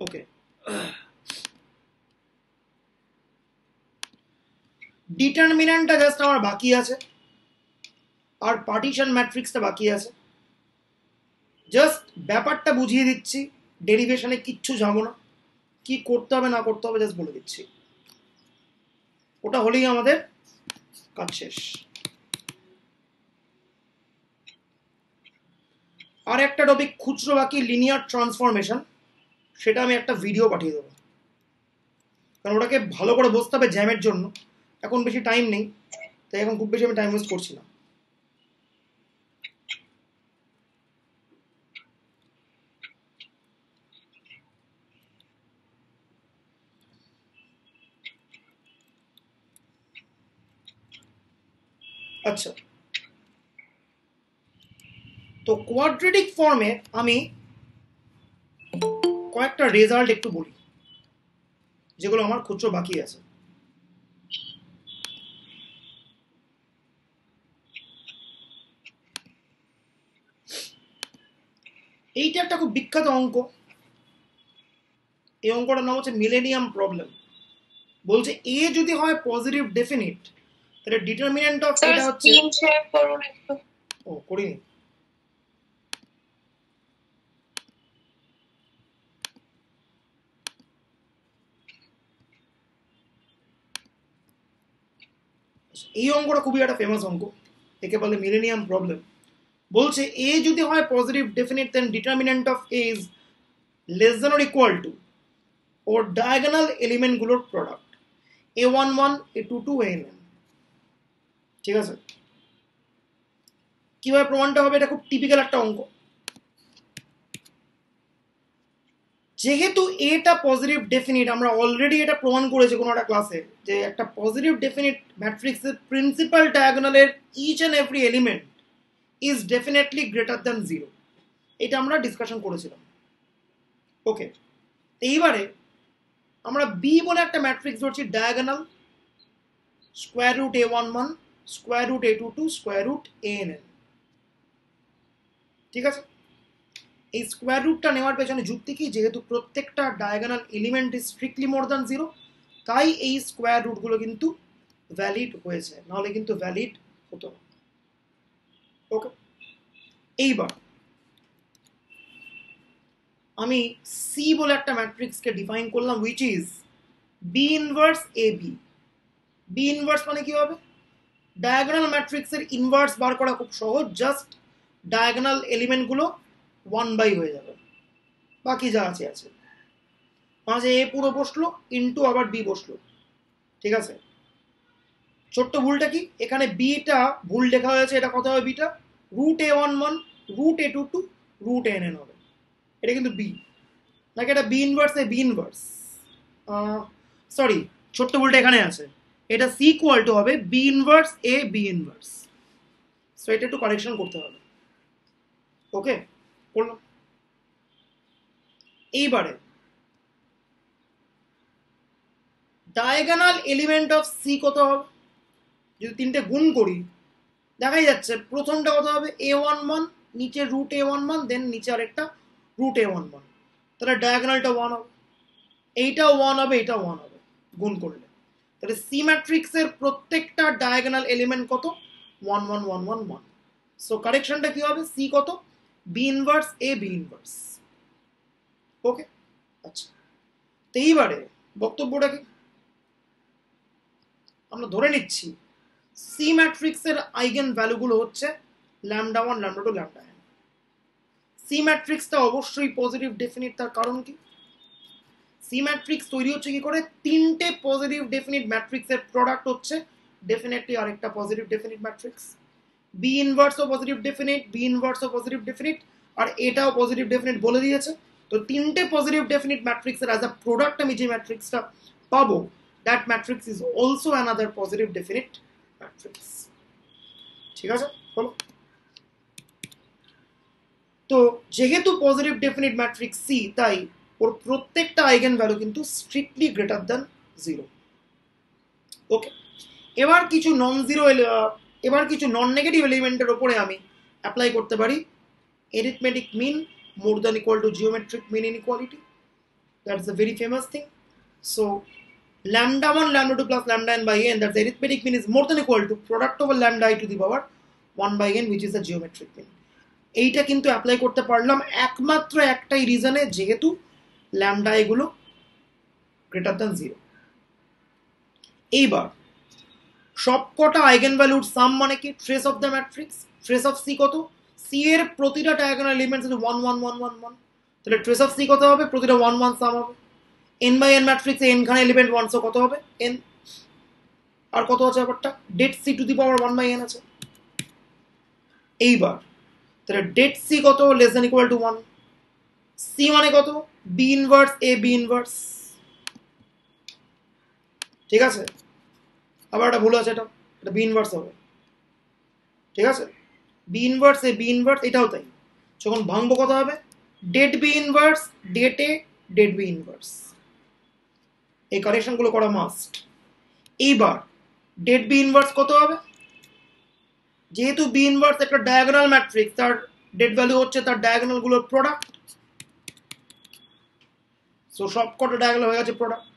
ওকে ডিটারমিন্যান্টটা just আমার বাকি আছে। আর পার্টিশন ম্যাট্রিক্সটা বাকি আছে। জাস্ট ব্যাপারটা বুঝিয়ে দিচ্ছি। ডেরিভেশনে কিচ্ছু যাব না। কি করতে হবে, না করতে হবে জাস্ট বলে দিচ্ছি। ওটা হলেই আমাদের কাজ শেষ। আর একটা টপিক খুচরো বাকি লিনিয়ার ট্রান্সফরমেশন সেটা আমি একটা ভিডিও পাঠিয়ে দেবো। কারণ ওটাকে ভালো করে বসতে হবে জ্যামের জন্য। এখন বেশি টাইম নেই, তাই এখন খুব বেশি আমি টাইম ওয়েস্ট করছি না। আচ্ছা। তো কোয়াড্রেটিক ফর্মে আমি কয়েকটা রেজাল্ট একটু বলি যেগুলো আমার খুচরো বাকি আছে। এইটা একটা খুব বিখ্যাত অঙ্ক। এই অঙ্কটার নাম হচ্ছে মিলেনিয়াম প্রবলেম বলছে এ যদি হয় পজিটিভ ডেফিনিট তাহলে ডিটারমিনেন্ট অফ এটা হচ্ছে ও করিনি। এই অঙ্কটা খুবই একটা ফেমাস অঙ্ক। একে বলে মিলেনিয়াম প্রবলেম বলছে এ যদি হয় positive definite then determinant of A is less than or equal to or diagonal এলিমেন্টগুলোর product A one one A two two N ঠিক আছে? কীভাবে প্রমাণটা হবে? এটা খুব টিপিক্যাল একটা অঙ্ক। যেহেতু এটা পজিটিভ ডেফিনিট আমরা অলরেডি এটা প্রমাণ করেছি কোনো একটা ক্লাসে যে একটা পজিটিভ ডেফিনিট ম্যাট্রিক্সের principal ডায়াগোনালের each and every element is definitely greater than zero এটা আমরা ডিসকাশন করেছিলাম। ওকে এইবারে আমরা বি বলে একটা ম্যাট্রিক্স ধরছি diagonal square root A one one square root A two two square root A N N ঠিক আছে? এই স্কোয়ার রুটটা নেওয়ার পেছনে যুক্তি কি? যেহেতু প্রত্যেকটা diagonal element is strictly more than zero তাই এই স্কোয়ার রুটগুলো কিন্তু ভ্যালিড হয়েছে। নাহলে কিন্তু ভ্যালিড হতো না। ওকে এইবার, আমি সি বলে একটা ম্যাট্রিক্সকে ডিফাইন করলাম which is B inverse A B B inverse মানে কি হবে? ডায়াগোনাল ম্যাট্রিক্সের ইনভার্স বার করা খুব সহজ জাস্ট ডায়াগোনাল এলিমেন্টগুলো ওয়ান বাই হয়ে যাবে। বাকি যা আছে আছে। মাঝে এ পুরো বসল ইন্টু আবার বি বসল। ঠিক আছে? ছোট্ট ভুলটা কি? এখানে বিটা ভুল লেখা হয়েছে, এটা কত হবে beta root A one one root A two two root N N হবে। এটা কিন্তু বি নাকি এটা B inverse A B inverse sorry ছোট্ট ভুলটা এখানে আছে। এটা সি ইকুয়াল টু হবে B inverse A B inverse so এটা একটু কারেকশন করতে হবে। ওকে করলাম। এইবারে ডায়াগোনাল এলিমেন্ট অফ সি কত হবে? যদি তিনটে গুণ করি, দেখাই যাচ্ছে প্রথমটা কত হবে? এ ওয়ান ওয়ান নিচে root A one one then নিচে আরেকটা রুট এ ওয়ান ওয়ান তাহলে ডায়াগোনালটা ওয়ান হবে। এইটা ওয়ান হবে, এইটা ওয়ান হবে, গুণ করলে। তাহলে সি ম্যাট্রিক্সের প্রত্যেকটা ডায়াগোনাল এলিমেন্ট কত? One one one one one so কারেকশনটা কি হবে? সি কত? B inverse, A B inverse. Okay? আচ্ছা। তো এইবারে বক্তব্যটা কি? আমরা ধরে নিচ্ছি সি ম্যাট্রিক্সের আইগেন ভ্যালুগুলো হচ্ছে lambda one, lambda two, lambda N C ম্যাট্রিক্সটা অবশ্যই পজিটিভ ডেফিনিট তার কারণ কি? সি ম্যাট্রিক্স তৈরি হচ্ছে কি করে? তিনটে পজিটিভ ডেফিনিট ম্যাট্রিক্সের প্রোডাক্ট হচ্ছে ডেফিনেটলি আরেকটা পজিটিভ ডেফিনিট ম্যাট্রিক্স বি ইনভার্সও পজিটিভ ডেফিনিট বি ইনভার্সও পজিটিভ ডেফিনিট আর এটাও পজিটিভ ডেফিনিট বলে দিয়েছে। তো তিনটে পজিটিভ ডেফিনিট ম্যাট্রিক্সের অ্যাজ আ প্রোডাক্ট আমি যে ম্যাট্রিক্সটা পাবো that matrix is also another positive definite matrix ঠিক আছে? হলো তো যেহেতু পজিটিভ ডেফিনিট ম্যাট্রিক্স সি তাই ওর প্রত্যেকটা আইগেন ভ্যালু কিন্তু strictly greater than zero okay এবার কিছু নন জিরো এবার কিছু নন নেগেটিভ এলিমেন্টের ওপরে আমি অ্যাপ্লাই করতে পারি। Arithmetic mean more than equal to geometric mean inequality that's a very famous thing so lambda one lambda two plus lambda N by N that's arithmetic mean is more than equal to product over lambda to the power one by N which is a geometric mean এইটা কিন্তু apply করতে পারলাম একমাত্র একটাই রিজনে যেহেতু lambda এগুলো greater than zero এইবার সবকটা আইগেন ভ্যালুর সাম মানে কি? Trace of the matrix trace of C কত? সি এর প্রতিটা ডায়াগোনাল এলিমেন্টস আছে one one one one one তাহলে ট্রেস অফ সি কত হবে? প্রতিটা ওয়ান ওয়ান সাম হবে। এন বাই এন ম্যাট্রিক্সে এন খানে এলিমেন্ট ওয়ান সো কত হবে? এন আর কত আছে ব্যাপারটা? Det C to the power one by N আছে। এইবার, তাহলে ডেট সি কত? Less than equal to one C মানে কত? B inverse A B inverse ঠিক আছে? আবার একটা ভুল আছে এটা এটা বি ইনভার্স হবে। ঠিক আছে? B inverse A B inverse এটাও তাই। যখন ভাঙবো কত হবে? Det B inverse det A det B inverse এই কারেকশনগুলো করা মাস্ট এইবার ডেট বি ইনভার্স কত হবে? যেহেতু বি ইনভার্স একটা ডায়াগোনাল ম্যাট্রিক্স তার ডেট ভ্যালু হচ্ছে তার ডায়াগোনালগুলোর প্রোডাক্ট সো সব কটা ডায়াগোনাল হয়ে গেছে প্রোডাক্ট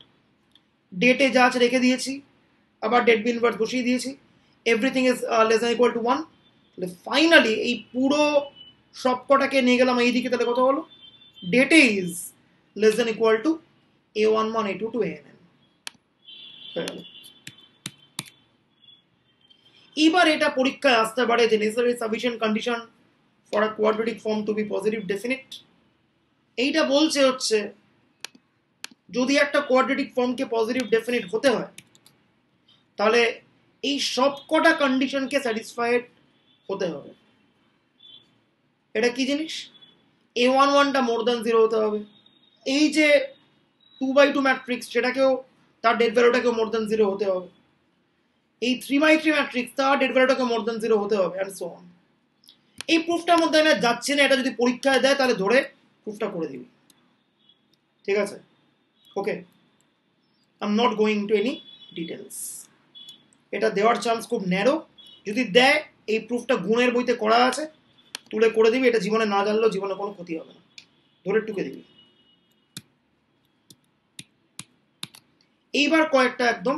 ডেটে যা আছে রেখে দিয়েছি। আবার ডেট বি ইনভার্স বসিয়ে দিয়েছি। Everything is less than equal to one তাহলে ফাইনালি এই পুরো সব কটাকে নিয়ে গেলাম এইদিকে তাহলে কত হলো ডেটে is less than equal to A one one A two two N N এবার এটা পরীক্ষায় আসতে পারে যে necessary sufficient condition for a quadratic form to be positive definite এইটা বলছে হচ্ছে, যদি একটা কোয়াড্রেটিক ফর্মকে পজিটিভ ডেফিনিট হতে হয় তাহলে এই সব কটা কন্ডিশনকে স্যাটিসফাইড হতে হবে। এটা কি জিনিস? এ ওয়ান ওয়ানটা মোর দ্যান জিরো হতে হবে। এই যে টু বাই টু ম্যাট্রিক্স সেটাকেও, তার ডেট ভ্যালুটাকেও মোর দ্যান জিরো হতে হবে। এই থ্রি বাই থ্রি ম্যাট্রিক্স তার ডেট ভ্যালুটাকে মোর দ্যান জিরো হতে হবে অ্যান্ড সো অন এই প্রুফটার মধ্যে আমি যাচ্ছি না, এটা যদি পরীক্ষায় দেয়, তাহলে ধরে প্রুফটা করে দিবি। ঠিক আছে? Okay I am not going to any details এটা দেওয়ার চান্স খুব ন্যারো যদি দেয়, এই প্রুফটা গুণের বইতে করা আছে, তুলে করে দিবি, এটা জীবনে না জানলেও জীবনে কোনো ক্ষতি হবে না। ধরে টুকে দিবি। এইবার কয়েকটা একদম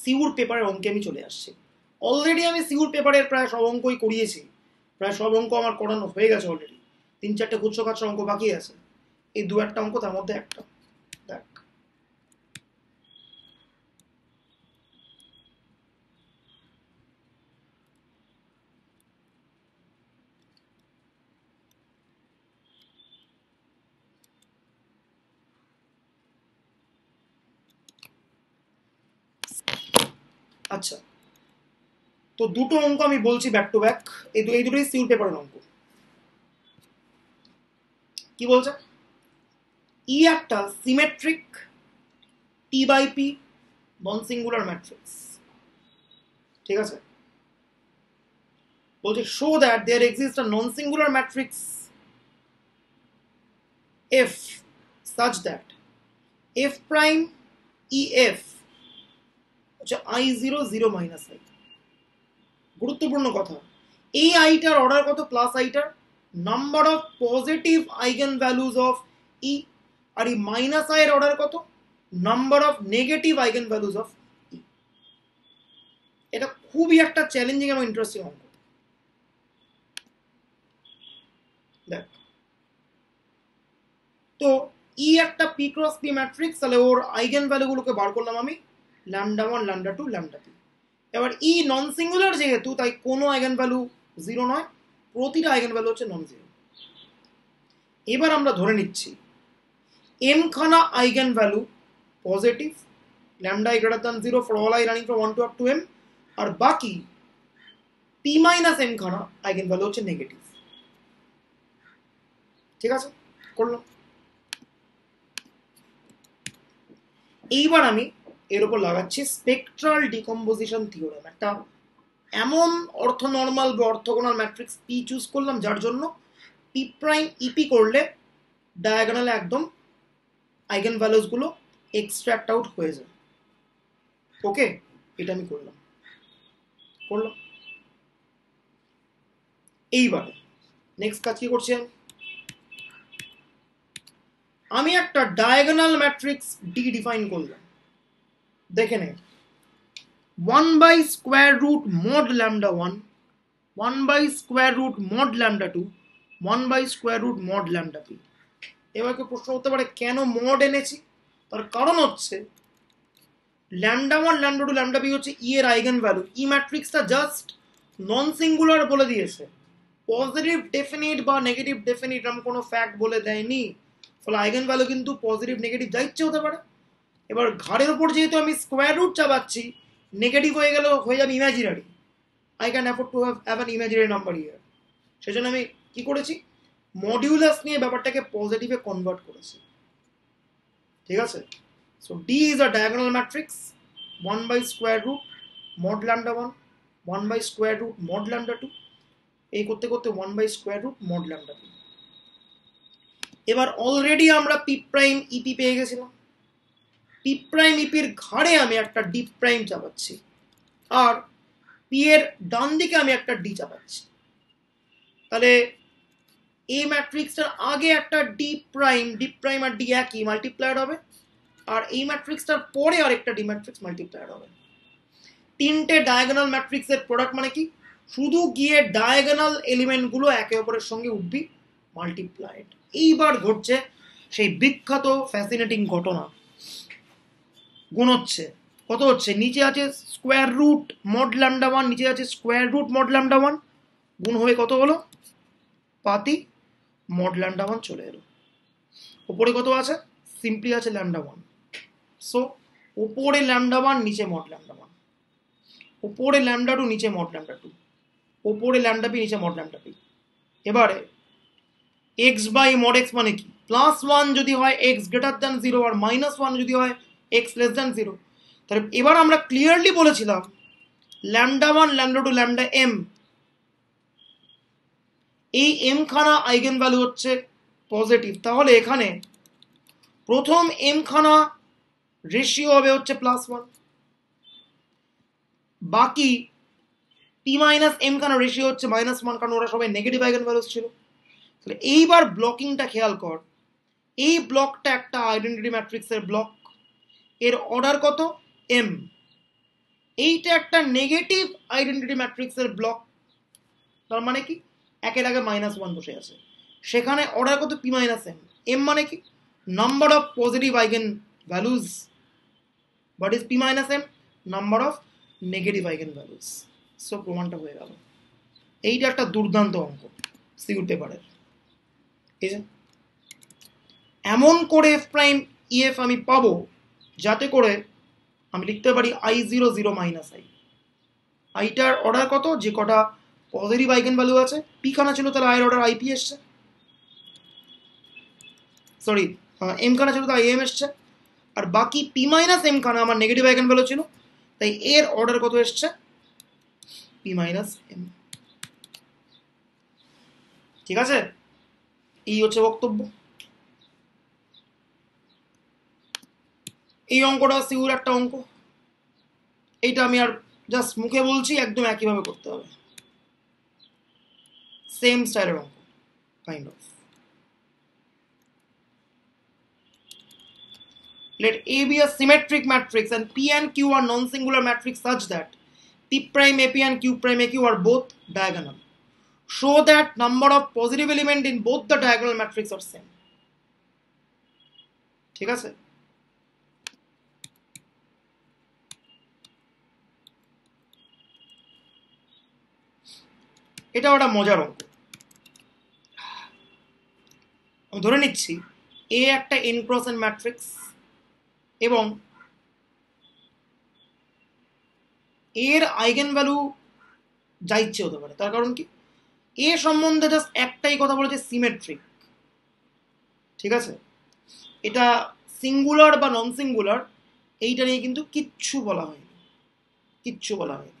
সিউর পেপারের অঙ্কে আমি চলে আসছি। অলরেডি আমি সিউর পেপারের প্রায় সব অঙ্কই করিয়েছি। প্রায় সব অঙ্ক আমার করানো হয়ে গেছে অলরেডি তিন চারটে গুচ্ছ কাচ্ছ অঙ্ক বাকি আছে। এই দু একটা অঙ্ক তার মধ্যে একটা দেখ আচ্ছা। তো দুটো অঙ্ক আমি বলছি ব্যাক টু ব্যাক এই এই দুটোই সিউল পেপারের অঙ্ক। কি বলছে? ই একটা symmetric T by P non singular matrix ঠিক আছে? বলছে show that there exist a non singular matrix F such that f prime ef হচ্ছে I zero zero minus I গুরুত্বপূর্ণ কথা। এই আইটার অর্ডার কত? Plus আইটার number of positive eigenvalues of E আর এই মাইনাস আই এর অর্ডার কত? Number of negative eigenvalues of E এটা খুবই একটা চ্যালেঞ্জিং এবং ইন্টারেস্টিং অঙ্ক। দেখ। তো ই একটা পি ক্রস পি ম্যাট্রিক্স তাহলে ওর আইগেন ভ্যালুগুলোকে বার করলাম আমি। Lambda one lambda two lambda three এবার ই নন সিঙ্গুলার যেহেতু, তাই কোনো আইগেন ভ্যালু জিরো নয়, প্রতিটা আইগেন ভ্যালু হচ্ছে নন জিরো এবার আমরা ধরে নিচ্ছি এম খানা eigenvalue positive lambda greater than zero for all i running from one to up to M আর বাকি পি মাইনাস এম খানা আইগেন ভ্যালু হচ্ছে নেগেটিভ ঠিক আছে? করলাম। এইবার আমি এর উপর লাগাচ্ছি স্পেকট্রাল ডিকম্পোজিশন থিওরেম একটা। এমন অর্থ নর্মাল বা অর্থগোনাল ম্যাট্রিক্স পি চুজ করলাম, যার জন্য পি প্রাইম ইপি করলে ডায়াগোনালে একদম আইগেন ভ্যালুসগুলো এক্সট্রাক্ট আউট হয়ে যায়। ওকে এটা আমি করলাম। করলাম। এইবারে নেক্সট কাজ কি করছি আমি? আমি একটা ডায়াগোনাল ম্যাট্রিক্স ডি ডিফাইন করলাম। দেখে নে। One by square root mod lambda one one by square root mod lambda two one by square root mod lambda P এবারকে প্রশ্ন হতে পারে, কেন মড এনেছি? তার কারণ হচ্ছে lambda one lambda two lambda P হচ্ছে ই এর আইগেন ভ্যালু ই ম্যাট্রিক্সটা জাস্ট নন সিঙ্গুলার বলে দিয়েছে। পজিটিভ ডেফিনিট বা নেগেটিভ ডেফিনিট এরকম কোনো ফ্যাক্ট বলে দেয়নি। ফলে আইগেন ভ্যালু কিন্তু পজিটিভ নেগেটিভ যা ইচ্ছে হতে পারে। এবার ঘাড়ের উপর যেহেতু আমি স্কোয়ার রুট চাপাচ্ছি নেগেটিভ হয়ে গেল হয়ে যাবে imaginary I can afford to have have an imaginary number ইয়ার সেজন্য আমি কি করেছি? মডিউলাস নিয়ে ব্যাপারটাকে পজিটিভে কনভার্ট করেছি। ঠিক আছে? So D is a diagonal matrix one by square root mod lambda one one by square root mod lambda two এই করতে করতে one by square root mod lambda two এবার অলরেডি আমরা পি প্রাইম ইপি পেয়ে গেছিলাম। P prime ইপির ঘাড়ে আমি একটা ডি প্রাইম চাপাচ্ছি। আর পি এর ডান দিকে আমি একটা ডি চাপাচ্ছি। তাহলে এই ম্যাট্রিক্সটার আগে একটা ডি প্রাইম ডি প্রাইম আর ডি একই মাল্টিপ্লায়ার হবে। আর এই ম্যাট্রিক্সটার পরে আরেকটা ডি ম্যাট্রিক্স মাল্টিপ্লায়ার হবে। তিনটে ডায়াগোনাল ম্যাট্রিক্সের প্রোডাক্ট মানে কি? শুধু গিয়ে ডায়াগোনাল এলিমেন্টগুলো একে অপরের সঙ্গে উঠবি মাল্টিপ্লাইড এইবার ঘটছে সেই বিখ্যাত ফ্যাসিনেটিং ঘটনা। গুণ হচ্ছে। কত হচ্ছে? নিচে আছে square root mod lambda one নিচে আছে square root mod lambda one গুণ হয়ে কত হলো? পাতি মড ল্যামডা ওয়ান চলে এলো। ওপরে কত আছে? সিম্পলি আছে ল্যামডা ওয়ান সো ওপরে ল্যামডা ওয়ান নিচে মড ল্যামডা ওয়ান ওপরে ল্যামডা টু নিচে মড ল্যামডা টু ওপরে ল্যামডা পি নিচে মড ল্যামডা পি এবারে এক্স বাই মড এক্স মানে কি? প্লাস ওয়ান যদি হয় এক্স গ্রেটার দ্যান জিরো আর মাইনাস ওয়ান যদি হয় এক্স লেস দ্যান জিরো তাহলে এবার আমরা ক্লিয়ারলি বলেছিলাম lambda one lambda two lambda M এই এম খানা আইগেন ভ্যালু হচ্ছে পজিটিভ তাহলে এখানে প্রথম এম খানা রেশিও হবে হচ্ছে প্লাস ওয়ান বাকি পি মাইনাস এম খানা রেশিও হচ্ছে মাইনাস ওয়ান কারণ ওরা সবাই নেগেটিভ আইগেন ভ্যালুস ছিল। তাহলে এইবার ব্লকিংটা খেয়াল কর, এই ব্লকটা একটা আইডেন্টিটি ম্যাট্রিক্সের ব্লক এর অর্ডার কত? এম এইটা একটা নেগেটিভ আইডেন্টিটি ম্যাট্রিক্সের ব্লক তার মানে কি? একের আগে মাইনাস ওয়ান বসে আছে। সেখানে অর্ডার কত? পি মাইনাস এম এম মানে কি? Number of positive eigenvalues what is P minus M number of negative eigenvalues so প্রমাণটা হয়ে গেল। এইটা একটা দুর্দান্ত অঙ্ক। সিউর পেপারের ঠিক আছে এমন করে এফ প্রাইম ইএফ আমি পাবো যাতে করে আমি লিখতে পারি I zero zero minus I আইটার order কত? যে কটা পজিটিভ আইগেন ভ্যালু আছে। পি খানা ছিল, তাহলে আয়ের অর্ডার আইপি এসছে। সরি এম খানা ছিল তো আই এম এসছে। আর বাকি পি মাইনাস এম খানা আমার নেগেটিভ আইগেন ভ্যালু ছিল, তাই এর অর্ডার কত এসছে? পি মাইনাস এম ঠিক আছে? এই হচ্ছে বক্তব্য। এই অঙ্কটা সিউর একটা অঙ্ক এইটা আমি আর জাস্ট মুখে বলছি একদম একইভাবে করতে হবে সেম স্টাইলের অঙ্ক kind of Let A be a symmetric matrix and P and Q are non-singular matrix such that P prime AP and Q prime AQ are both diagonal. Show that number of positive element in both the diagonal matrix are same. ঠিক আছে এটা ওটা মজার অঙ্ক। আমি ধরে নিচ্ছি এ একটা এন ক্রস এন ম্যাট্রিক্স এবং এর আইগেন ভ্যালু যা ইচ্ছে হতে পারে, তার কারণ কি? এ সম্বন্ধে জাস্ট একটাই কথা বলেছে সিমেট্রিক ঠিক আছে? এটা সিঙ্গুলার বা নন সিঙ্গুলার এইটা নিয়ে কিন্তু কিচ্ছু বলা হয়নি। কিচ্ছু বলা হয়নি।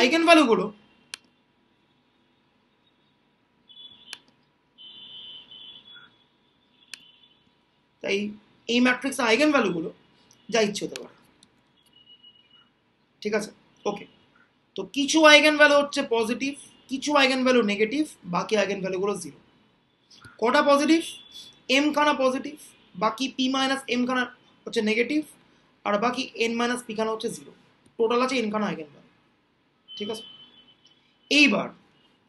আইগেন ভ্যালুগুলো তাই এই ম্যাট্রিক্সের আইগেন ভ্যালুগুলো যা ইচ্ছে হতে পারে। ঠিক আছে? ওকে তো কিছু আইগেন ভ্যালু হচ্ছে পজিটিভ কিছু আইগেন ভ্যালু নেগেটিভ বাকি আইগেন ভ্যালুগুলো জিরো কটা পজিটিভ এম খানা পজিটিভ বাকি পি মাইনাস এম খানা হচ্ছে নেগেটিভ আর বাকি এন মাইনাস পি খানা হচ্ছে জিরো টোটাল আছে এন খানা আইগেন ভ্যালু ঠিক আছে? এইবার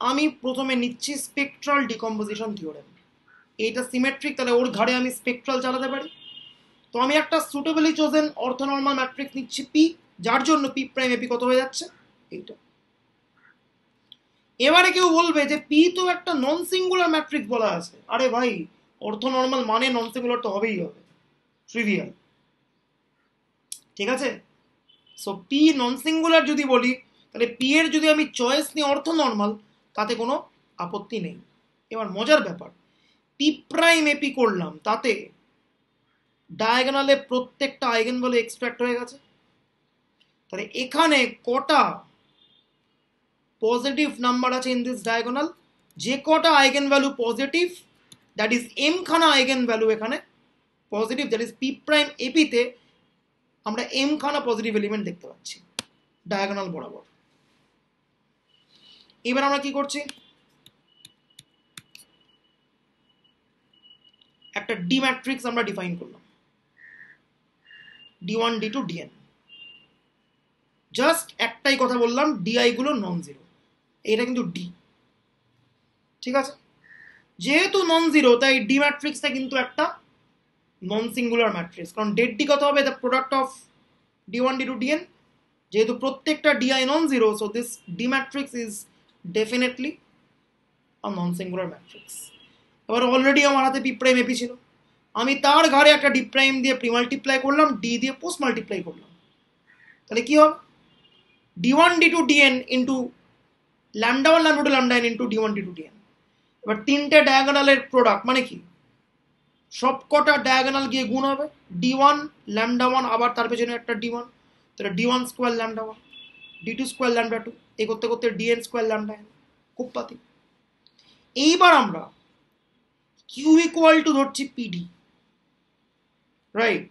আমি প্রথমে নিচ্ছি স্পেকট্রাল ডিকম্পোজিশন থিওরেম এইটা সিমেট্রিক তাহলে ওর ঘাড়ে আমি স্পেকট্রাল চালাতে পারি। তো আমি একটা সুটেবলি চোজেন অর্থনর্মাল ম্যাট্রিক্স নিচ্ছি পি যার জন্য পি প্রাইম এপি কত হয়ে যাচ্ছে? এইটা। এবারে কেউ বলবে যে পি তো একটা নন সিঙ্গুলার ম্যাট্রিক্স বলা আছে। আরে ভাই অর্থনর্মাল মানে নন সিঙ্গুলার তো হবেই হবে। ট্রিভিয়াল ঠিক আছে? সো পি নন সিঙ্গুলার যদি বলি, তাহলে পি এর যদি আমি চয়েস নিই অর্থ নর্মাল তাতে কোনো আপত্তি নেই। এবার মজার ব্যাপার। পি প্রাইম এপি করলাম, তাতে ডায়াগনালে প্রত্যেকটা আইগেন বলে এক্সট্রাক্ট হয়ে গেছে। তাহলে এখানে কটা পজিটিভ নাম্বার আছে ইন দিস ডায়াগোনাল যে কটা eigenvalue positive that is M খানা আইগেন ভ্যালু এখানে positive that is P prime এপিতে আমরা এম খানা পজিটিভ এলিমেন্ট দেখতে পাচ্ছি ডায়াগোনাল বরাবর। এবার আমরা কি করছি? একটা ডি ম্যাট্রিক্স আমরা ডিফাইন করলাম। D one D two DN just একটাই কথা বললাম ডিআই গুলো নন জিরো এটা কিন্তু ডি ঠিক আছে? যেহেতু নন জিরো তাই ডি ম্যাট্রিক্সটা কিন্তু একটা নন সিঙ্গুলার ম্যাট্রিক্স কারণ ডেড ডি কত হবে? The product of D one D two DN যেহেতু প্রত্যেকটা DI non zero so this D matrix is definitely a non singular matrix এবার অলরেডি আমার হাতে পি প্রাইম এপি ছিল। আমি তার ঘাড়ে একটা ডি প্রাইম দিয়ে প্রি মাল্টিপ্লাই করলাম ডি দিয়ে পোস্ট মাল্টিপ্লাই করলাম। তাহলে কি হবে? D one D two DN into lambda one lambda two lambda N into D one D two DN এবার তিনটে ডায়াগোনালের প্রোডাক্ট মানে কি? সব কটা ডায়াগোনাল গিয়ে গুণ হবে। ডি ওয়ান ল্যামডা ওয়ান আবার তার পেছনে একটা ডি ওয়ান তাহলে D one square lambda one D two square lambda two এই করতে করতে ডিএন স্কোয়ার ল্যামডা এন খুব পাতি। এইবার আমরা কিউ ইকুয়াল টু ধরছি পিডি রাইট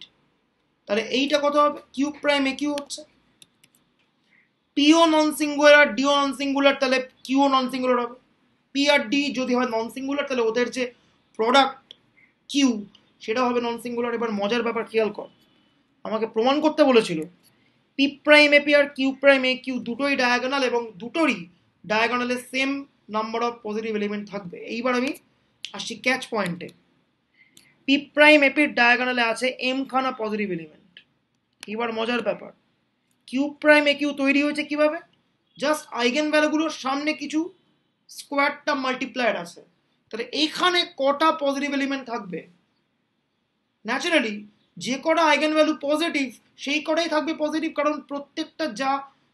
তাহলে এইটা কত হবে? কিউ প্রাইম এ কিউ হচ্ছে। পিও নন সিঙ্গুলার ডিও নন সিঙ্গুলার তাহলে কিউ নন সিঙ্গুলার হবে। পি আর ডি যদি হয় নন সিঙ্গুলার তাহলে ওদের যে প্রোডাক্ট কিউ সেটা হবে নন সিঙ্গুলার এবার মজার ব্যাপার, খেয়াল কর। আমাকে প্রমাণ করতে বলেছিল পি প্রাইম এপি আর কিউ প্রাইম এ কিউ দুটোই ডায়াগোনাল এবং দুটোরই ডায়াগোনালে same number of positive element থাকবে। এইবার আমি আসছি ক্যাচ পয়েন্টে পি প্রাইম এপির ডায়াগোনালে আছে এম খানা পজিটিভ এলিমেন্ট এবার মজার ব্যাপার কিউ প্রাইম এ কিউ তৈরি হয়েছে কীভাবে? জাস্ট আইগেন ভ্যালুগুলোর সামনে কিছু স্কোয়ারটা মাল্টিপ্লায়ার আছে। তাহলে এইখানে কটা পজিটিভ এলিমেন্ট থাকবে? ন্যাচারালি যে কটা আইগেন ভ্যালু পজিটিভ সেই কটাই থাকবে পজিটিভ কারণ প্রত্যেকটা যা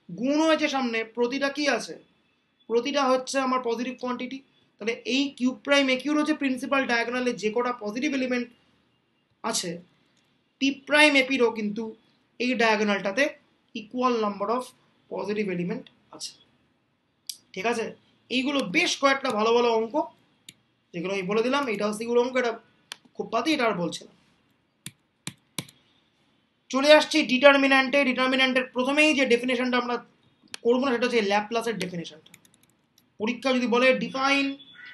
গুণ হয়েছে সামনে, প্রতিটা কি আছে? প্রতিটা হচ্ছে আমার পজিটিভ কোয়ান্টিটি তাহলে এই কিউ প্রাইম একিউর হচ্ছে প্রিন্সিপাল ডায়াগোনালে যে কটা পজিটিভ এলিমেন্ট আছে পি প্রাইম এপিরও কিন্তু এই ডায়াগোনালটাতে equal number of positive element আছে। ঠিক আছে? এইগুলো বেশ কয়েকটা ভালো ভালো অঙ্ক, যেগুলো আমি বলে দিলাম এটাও সেগুলো অঙ্ক, এটা খুব পাতি এটা আর বলছে না। চলে আসছি ডিটারমিন্যান্টে ডিটারমিন্যান্টের প্রথমেই যে ডেফিনেশনটা আমরা করব না, সেটা হচ্ছে ল্যাপলাসের ডেফিনেশনটা পরীক্ষা যদি বলে define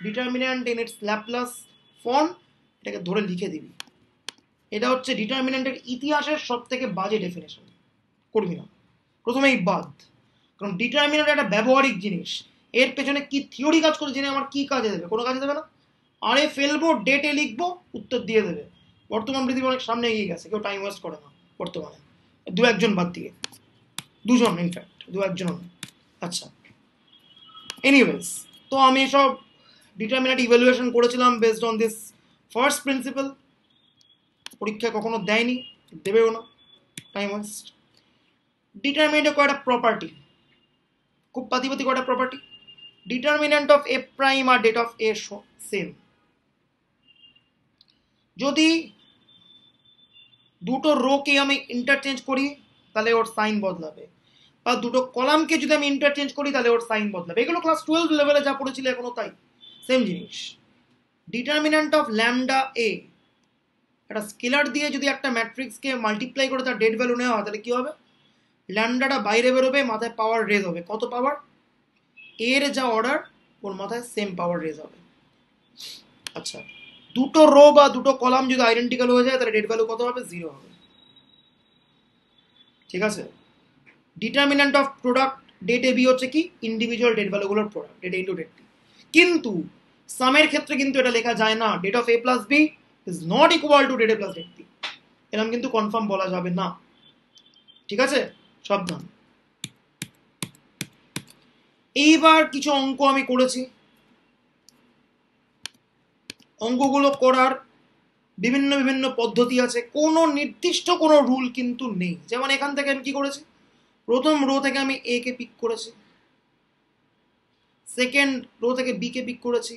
determinant in its Laplace form এটাকে ধরে লিখে দিবি। এটা হচ্ছে ডিটারমিন্যান্টের ইতিহাসের সব থেকে বাজে ডেফিনেশন করবি না। প্রথমেই বাদ। কারণ ডিটারমিন্যান্ট একটা ব্যবহারিক জিনিস। এর পেছনে কি থিওরি কাজ করে জেনে আমার কি কাজে দেবে? কোনো কাজে দেবে না। আরে ফেলব ডেটে লিখব, উত্তর দিয়ে দেবে। বর্তমান পৃথিবী অনেক সামনে এগিয়ে গেছে, কেউ টাইম ওয়েস্ট করে না বর্তমানে। দু একজন বাদ দিয়ে। দুজন ইনফ্যাক্ট দু একজন। আচ্ছা। এনিওয়েজ তো আমি সব ডিটারমিনেট ইভ্যালুয়েশন করেছিলাম based on this first principal পরীক্ষা কখনো দেয়নি, দেবেও না টাইম ওয়েস্ট ডিটারমিনেন্টে কয়টা প্রপার্টি খুব পাতিপাতি কয়টা property determinant of A prime R det of A same যদি দুটো রোকে আমি ইন্টারচেঞ্জ করি, তাহলে ওর সাইন বদলাবে। বা দুটো কলামকে যদি আমি ইন্টারচেঞ্জ করি, তাহলে ওর সাইন বদলাবে। এগুলো ক্লাস টুয়েলভ লেভেলে যা পড়েছিল এখনও তাই। সেম জিনিস। ডিটারমিনেন্ট অফ ল্যামডা এ একটা স্কেলার দিয়ে যদি একটা ম্যাট্রিক্সকে মাল্টিপ্লাই করে তার ডেট ভ্যালু নেওয়া হয়, তাহলে কী হবে? ল্যামডাটা বাইরে বেরোবে, মাথায় পাওয়ার রেজ হবে। কত পাওয়ার এর যা অর্ডার ওর মাথায় সেম পাওয়ার রেজ হবে। আচ্ছা দুটো রো বা দুটো কলাম যদি আইডেন্টিক্যাল হয়ে যায়, তাহলে ডেট ভ্যালু কত হবে? জিরো হবে। ঠিক আছে? Determinant of product det A B হচ্ছে কি? ইন্ডিভিজুয়াল ডেট ভ্যালুগুলোর প্রোডাক্ট ডেট ইন্টু ডেট কিন্তু সামের ক্ষেত্রে কিন্তু এটা লেখা যায় না। Det of A plus B is not equal to det A plus det B এরকম কিন্তু কনফার্ম বলা যাবে না। ঠিক আছে? সাবধান। এইবার কিছু অঙ্ক আমি করেছি। অঙ্কগুলো করার বিভিন্ন বিভিন্ন পদ্ধতি আছে। কোনো নির্দিষ্ট কোনো রুল কিন্তু নেই। যেমন এখান থেকে আমি কি করেছি? প্রথম রো থেকে আমি এ কে পিক করেছি। সেকেন্ড রো থেকে বি কে পিক করেছি।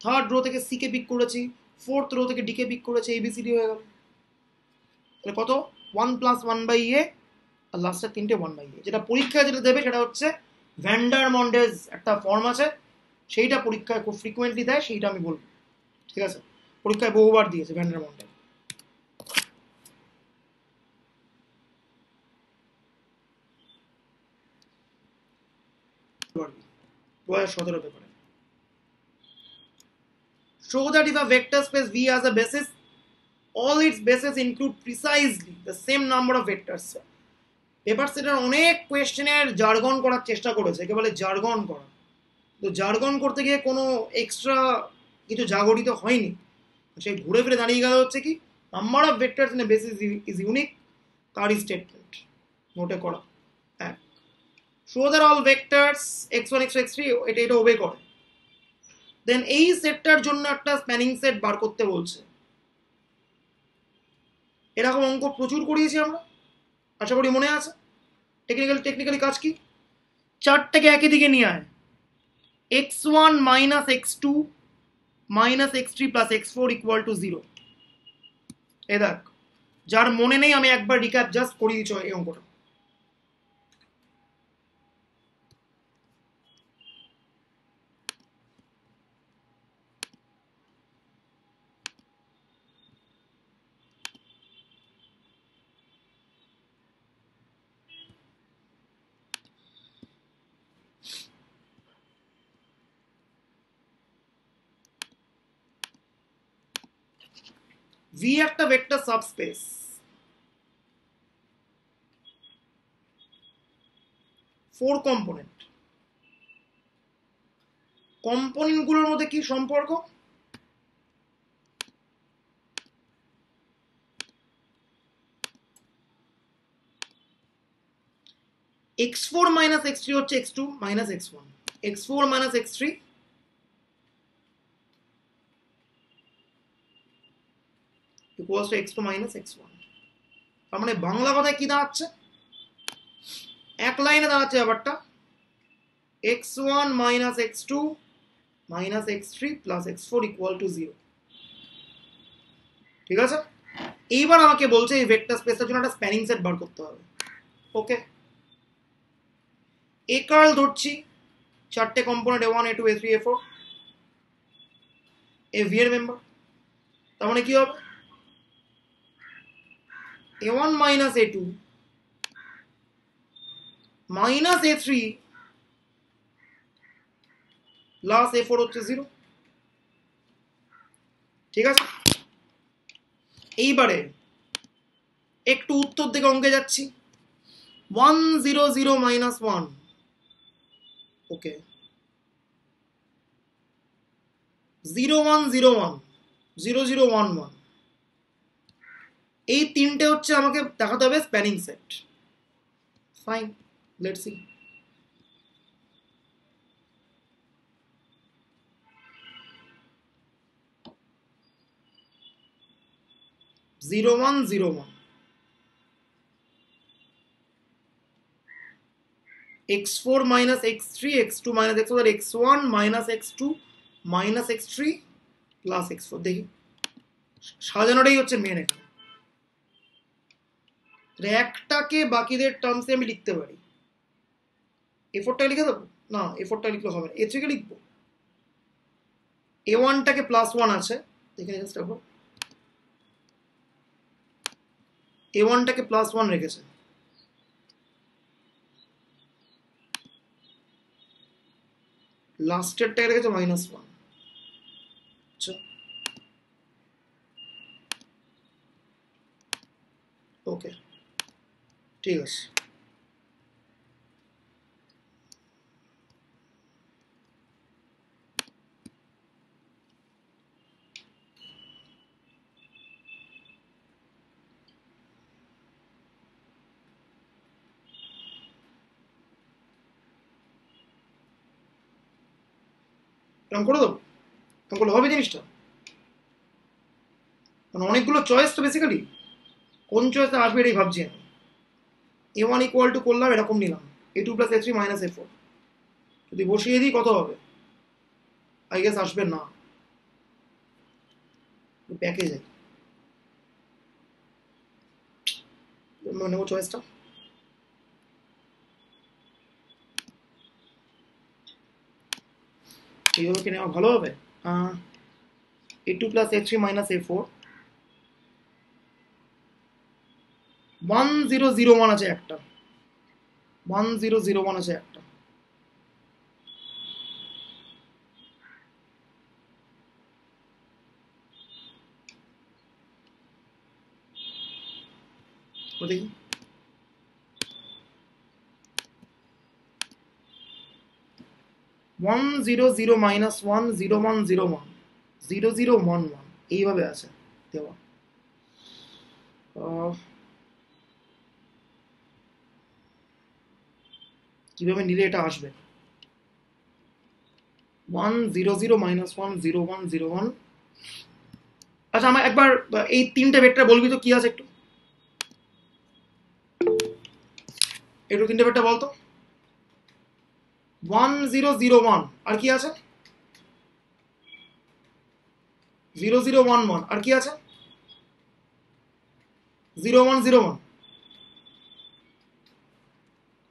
থার্ড রো থেকে সিকে পিক করেছি। ফোর্থ রো থেকে ডি কে পিক করেছি এবিসিডি হয়ে গেল। তাহলে কত? One plus one by A আর লাস্টের তিনটে ওয়ান বাই এ যেটা পরীক্ষায় যেটা দেবে সেটা হচ্ছে ভ্যান্ডার মন্ডেজ একটা ফর্ম আছে। সেইটা পরীক্ষায় খুব ফ্রিকুয়েন্টলি দেয়, সেইটা আমি বলব। ঠিক আছে? পরীক্ষায় বহুবার দিয়েছে ভ্যান্ডার মন্ডেল হাজার সতেরো পেপারে show that if a vector space V has a basis, all its bases include precisely the same number of vectors. Paper সেটার অনেক কোয়েশ্চেনের জার্গন করার চেষ্টা করেছে একে বলে জার্গন করা। তো জার্গন করতে গিয়ে কোনো এক্সট্রা কিছু জাগরিত হয়নি। সেই ঘুরে ফিরে দাঁড়িয়ে গেল হচ্ছে কি number of vectors in basis is unique curry statement নোটে করা। Show that all vectors x one x x three এটা এটা ওবে করে। দেন এই সেটটার জন্য একটা স্প্যানিং সেট বার করতে বলছে। এরকম অঙ্ক প্রচুর করিয়েছি আমরা। আশা করি মনে আছে। টেকনিক্যাল টেকনিক্যালি কাজ কি? চারটাকে একই দিকে নিয়ে আয়। X one minus x two minus x three plus x four equal to zero এ দেখ, যার মনে নেই, আমি একবার রিক্যাপ জাস্ট করিয়ে দিচ্ছ এই অঙ্কটা। ভি একটা ভেক্টর সাবস্পেস ফোর কম্পোনেন্ট কম্পোনেন্টগুলোর মধ্যে কি সম্পর্ক? X four minus x three হচ্ছে x two minus x one x four minus x three equals to x two minus x one তার মানে বাংলা কথায় কি দাঁড়াচ্ছে? এক লাইনে দাঁড়াচ্ছে ব্যাপারটা। X one minus x two minus x three plus x four equal to zero ঠিক আছে? এইবার আমাকে বলছে এই ভেক্টর স্পেসের জন্য একটা স্প্যানিং সেট বার করতে হবে। ওকে এ কার্ল ধরছি। চারটে component A one A two A three A four A V এর মেম্বার তার মানে কি হবে? A1 minus a2 minus a3 plus A four হচ্ছে জিরো ঠিক আছে? এইবারে একটু উত্তর দিকে অঙ্কে যাচ্ছি। One zero zero minus one okay zero one zero one zero zero one one এই তিনটে হচ্ছে আমাকে দেখাতে হবে spanning set fine let C zero one zero one x4 minus x3 x2 minus x4 x1 minus x2 minus x3 plus x4 দেখি, সাজানোটাই হচ্ছে main এখানে। র্যাকটাকে বাকিদের টার্মসে আমি লিখতে পারি। এ ফোরটা লিখে দেবো? না এ ফোরটা লিখলে হবে না। এ থ্রিকে লিখব। এ ওয়ানটাকে প্লাস ওয়ান আছে। এখানে জাস্ট রাখব এ ওয়ানটাকে প্লাস ওয়ান রেখেছে। লাস্টেরটাকে রেখেছে মাইনাস ওয়ান আচ্ছা। ওকে ঠিক আছে। হবে জিনিসটা। মানে অনেকগুলো চয়েস তো বেসিক্যালি কোন চয়েসে আসবে এটাই ভাবছি আমি। এ ওয়ান ইকুয়াল টু করলাম, এরকম নিলাম। A two plus A three minus A four যদি বসিয়ে দিই, কত হবে? আই গেস আসবে না। ব্যাকে যাই নেব চয়েসটা এইভাবে কি নেওয়া ভালো হবে? A two plus A three minus A four one zero zero one আছে একটা। ওয়ান জিরো জিরো ওয়ান আছে একটা। One zero zero minus one zero one zero one zero zero one one এইভাবে আছে। দেওয়া। কীভাবে নিলে এটা আসবে? One zero zero minus one zero one zero one. আচ্ছা আমার একবার এই তিনটে ভেক্টর বলবি তো, কি আছে একটু? একটু তিনটে ভেক্টর বলতো? ওয়ান জিরো জিরো ওয়ান, আর কি আছে? জিরো জিরো ওয়ান ওয়ান, আর কি আছে? Zero one zero one.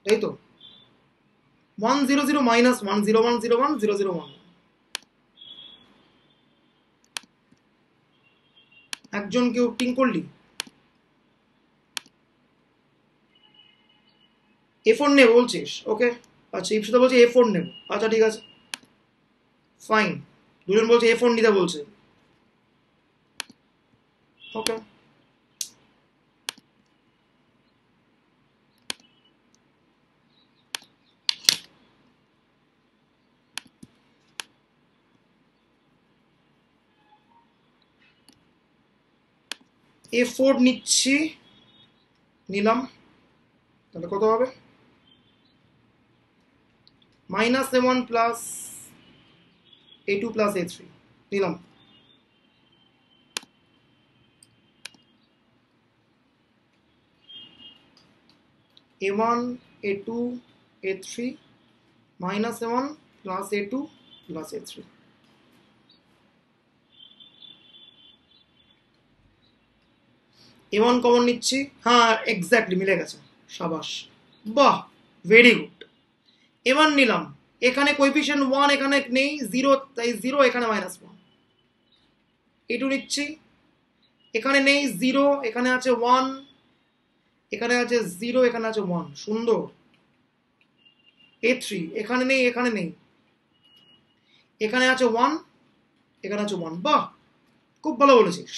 এই তো। One zero zero minus one zero one zero one zero zero one একজন কেউ টিং করলি? এ ফোর নেবে বলছিস ওকে আচ্ছা ইপসিতা বলছে এ ফোর নেব। আচ্ছা ঠিক আছে। ফাইন দুজন বলছে এ ফোর নিতে বলছে। ওকে এ ফোর নিচ্ছি। নিলাম। তাহলে কত হবে? Minus A one plus A two plus A three নিলাম। A one A two A three minus A one plus A two plus A three A one common নিচ্ছি। হ্যাঁ এক্স্যাক্টলি মিলে গেছে। সাবাস। বাহ ভেরি গুড এবার নিলাম। এখানে কোইফিশিয়েন্ট ওয়ান এখানে নেই জিরো তাই জিরো এখানে মাইনাস ওয়ান এটু নিচ্ছি। এখানে নেই জিরো এখানে আছে ওয়ান এখানে আছে জিরো এখানে আছে ওয়ান সুন্দর। এ থ্রি এখানে নেই এখানে নেই। এখানে আছে ওয়ান এখানে আছে ওয়ান বাহ, খুব ভালো বলেছিস।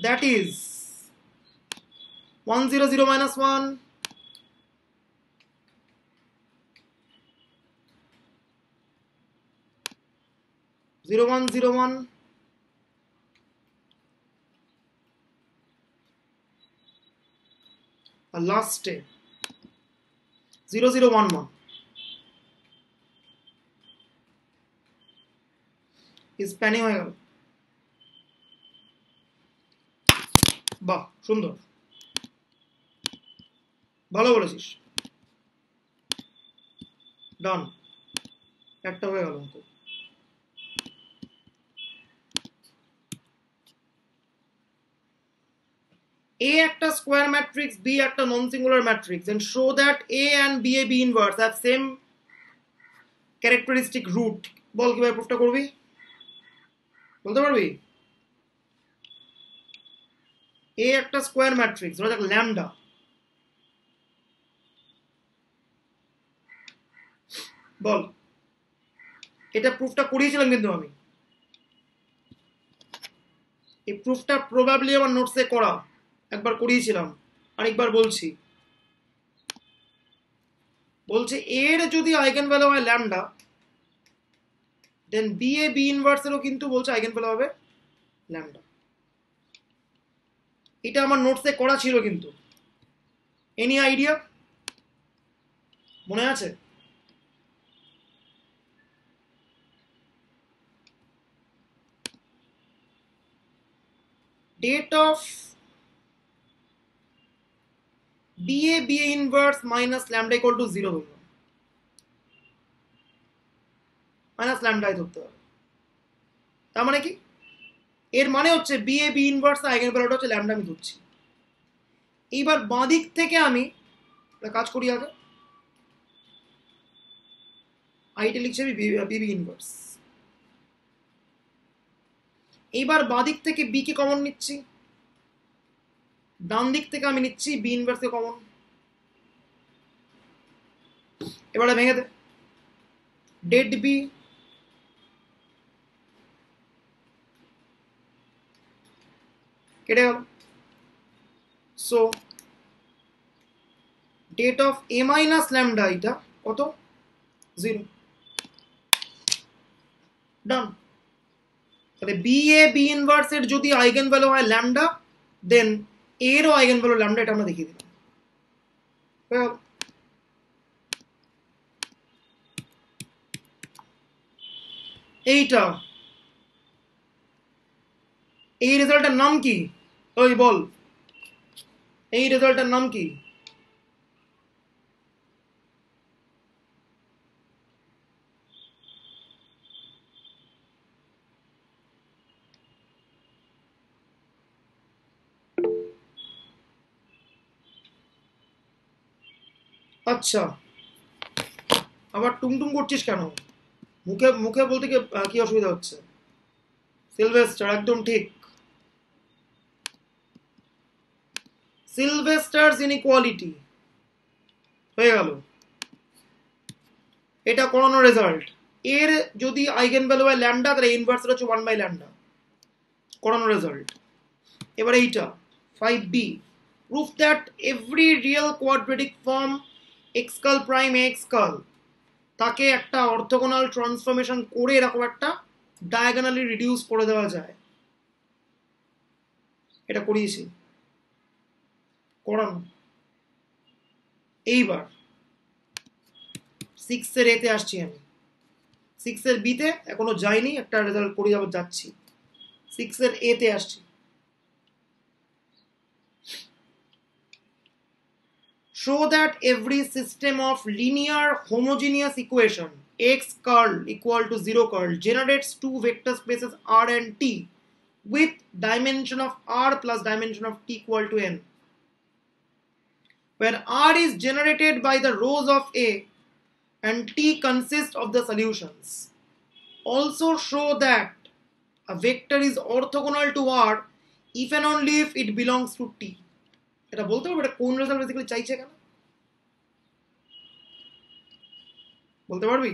that is 1 0 0 minus 1 0 1 0 1 a last step. 0 0 1 1 is spanning বাহ সুন্দর ভালো বলেছিস ডান একটা হয়ে গেল অঙ্ক A একটা square matrix, B একটা non-singular matrix, and show that A and B A B inverse have same characteristic root. বল কীভাবে প্রুফটা করবি বলতে পারবি এ একটা স্কোয়ার ম্যাট্রিক্স ধরা যাক ল্যামডা বল। এটা প্রুফটা করিয়েছিলাম কিন্তু আমি। এই প্রুফটা প্রবাবলি আমার নোটসে করা। একবার করিয়েছিলাম, আরেকবার বলছি। বলছে এর যদি আইগেন ভ্যালু হয় lambda then B A B ইনভার্সেরও কিন্তু বলছে আইগেন ভ্যালু হবে ল্যামডা এটা আমার নোটসে করা ছিল কিন্তু। এনি আইডিয়া মনে আছে? Date of BA BA inverse minus lambda equal to 0 হলো মাইনাস ল্যামডাই ধরতে হবে। তার মানে কি? এর মানে হচ্ছে B A B inverse eigen ভ্যালুটা হচ্ছে ল্যামডা আমি ধরছি। এইবার বাঁ দিক থেকে আমি কাজ করি আগে। আইটি লিখছে বিবি ইনভার্স এইবার বাঁ দিক থেকে বি কে কমন নিচ্ছি। ডান দিক থেকে আমি নিচ্ছি বি ইনভার্সকে কমন এবারে ভেঙে দে। ডেড বি কেটে গেল so det of A minus lambda এটা কত? জিরো তাহলে বি এ বি ইনভার্সের যদি আইগেন ভ্যালু হয় ল্যামডা দেন এরও আইগেন ভ্যালু ল্যামডা এটা আমরা দেখিয়ে দিলাম। এইটা, এই রেজাল্টের নাম কি? ওই বল। এই রেজাল্টের নাম কি? আচ্ছা। আবার টুংটুং করছিস কেন? মুখে মুখে বলতে কি অসুবিধা হচ্ছে? সিলভেস্টার, একদম ঠিক। Sylvester's inequality. হয়ে গেল। এটা করানো রেজাল্ট এর যদি আইগেন ভ্যালু হয় ল্যান্ডা তাহলে ইনভার্সের হচ্ছে ওয়ান বাই ল্যান্ডা করানো রেজাল্ট এবার এইটা five B proof that every real quadratic form x curl prime x curl তাকে একটা অর্থোগোনাল ট্রান্সফরমেশন করে এরকম একটা ডায়াগোনালি রিডিউস করে দেওয়া যায়। এটা করিয়েছি। করানো এইবার সিক্সের এতে আসছি আমি সিক্সের বিতে এখনও যাইনি একটা রেজাল্ট করে যাব যাচ্ছি সিক্সের এতে আসছি show that every system of linear homogeneous equation x curl equal to 0 curl generates two vector spaces r and t with dimension of r plus dimension of t equal to n where r is generated by the rows of a and t consists of the solutions also show that a vector is orthogonal to r if and only if it belongs to t এটা বলতে পারব এটা কোন result basically চাইছে কেন বলতে পারবি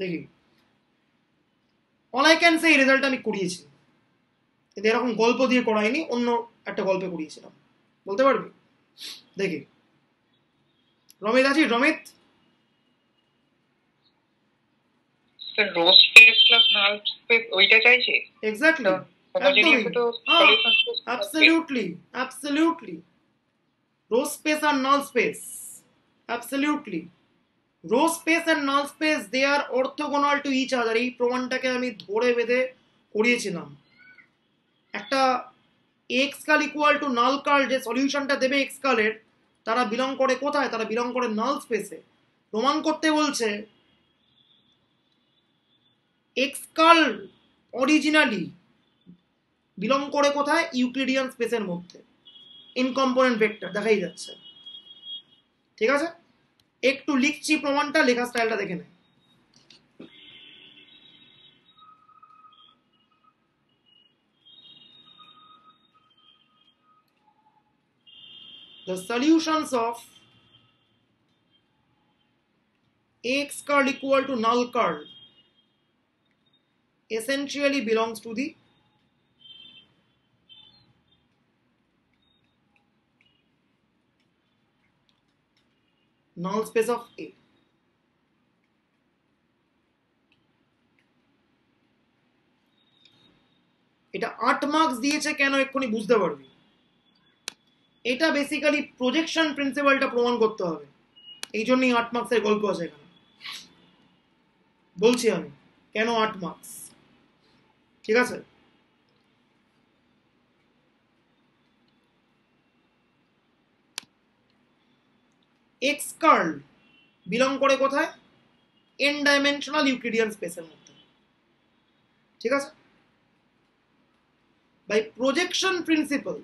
দেখি অল আই ক্যান সে এই রেজাল্ট আমি করিয়েছি এরকম গল্প দিয়ে করাইনি অন্য একটা গল্পে করিয়েছিলাম বলতে পারবি দেখি রমিত আছিস রমিত? হ্যাঁ, এই প্রমাণটাকে আমি ধরে বেঁধে করিয়েছিলাম। একটা এক্সকাল ইকুয়াল টু নাল কাল যে সলিউশনটা দেবে এক্সকালের তারা বিলং করে কোথায়? তারা বিলং করে নল স্পেসে প্রমাণ করতে বলছে এক্সকাল অরিজিনালি বিলং করে কোথায়? ইউক্লিডিয়ান স্পেসের মধ্যে। ইনকম্পোনেন্ট ভেক্টর দেখাই যাচ্ছে। ঠিক আছে? একটু লিখছি প্রমাণটা লেখা স্টাইলটা দেখে নে। the solutions of x curl equal to null curl essentially belongs to the null space of A. এটা আট মার্কস দিয়েছে কেন এক্ষুনি বুঝতে পারবি এটা বেসিক্যালি প্রজেকশন প্রিন্সিপালটা প্রমাণ করতে হবে। এই জন্যই আট মার্কসের গল্প আছে এখানে। বলছি আমি, কেন আট মার্কস ঠিক আছে? এক্স কার্ল বিলং করে কোথায়? এন ডাইমেনশনাল ইউক্লিডিয়ান স্পেসের মধ্যে। ঠিক আছে? বাই প্রজেকশন প্রিন্সিপাল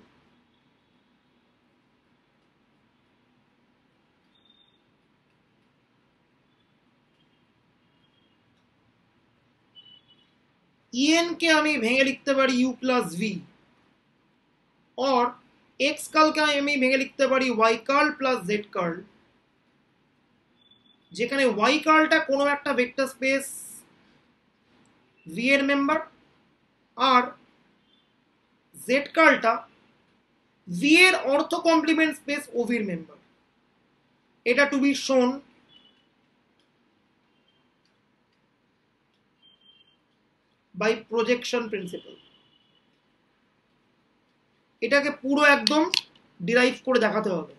ইএন কে আমি ভেঙে লিখতে পারি U plus V or x কালকে আমি ভেঙে লিখতে পারি Y curl plus Z curl যেখানে ওয়াই কার্লটা কোনো একটা ভেক্টর স্পেস ভি এর মেম্বার আর জেড কার্লটা ভি এর অর্থ কমপ্লিমেন্ট স্পেস ওভির মেম্বার এটা to be shown by projection principle এটাকে পুরো একদম ডিরাইভ করে দেখাতে হবে।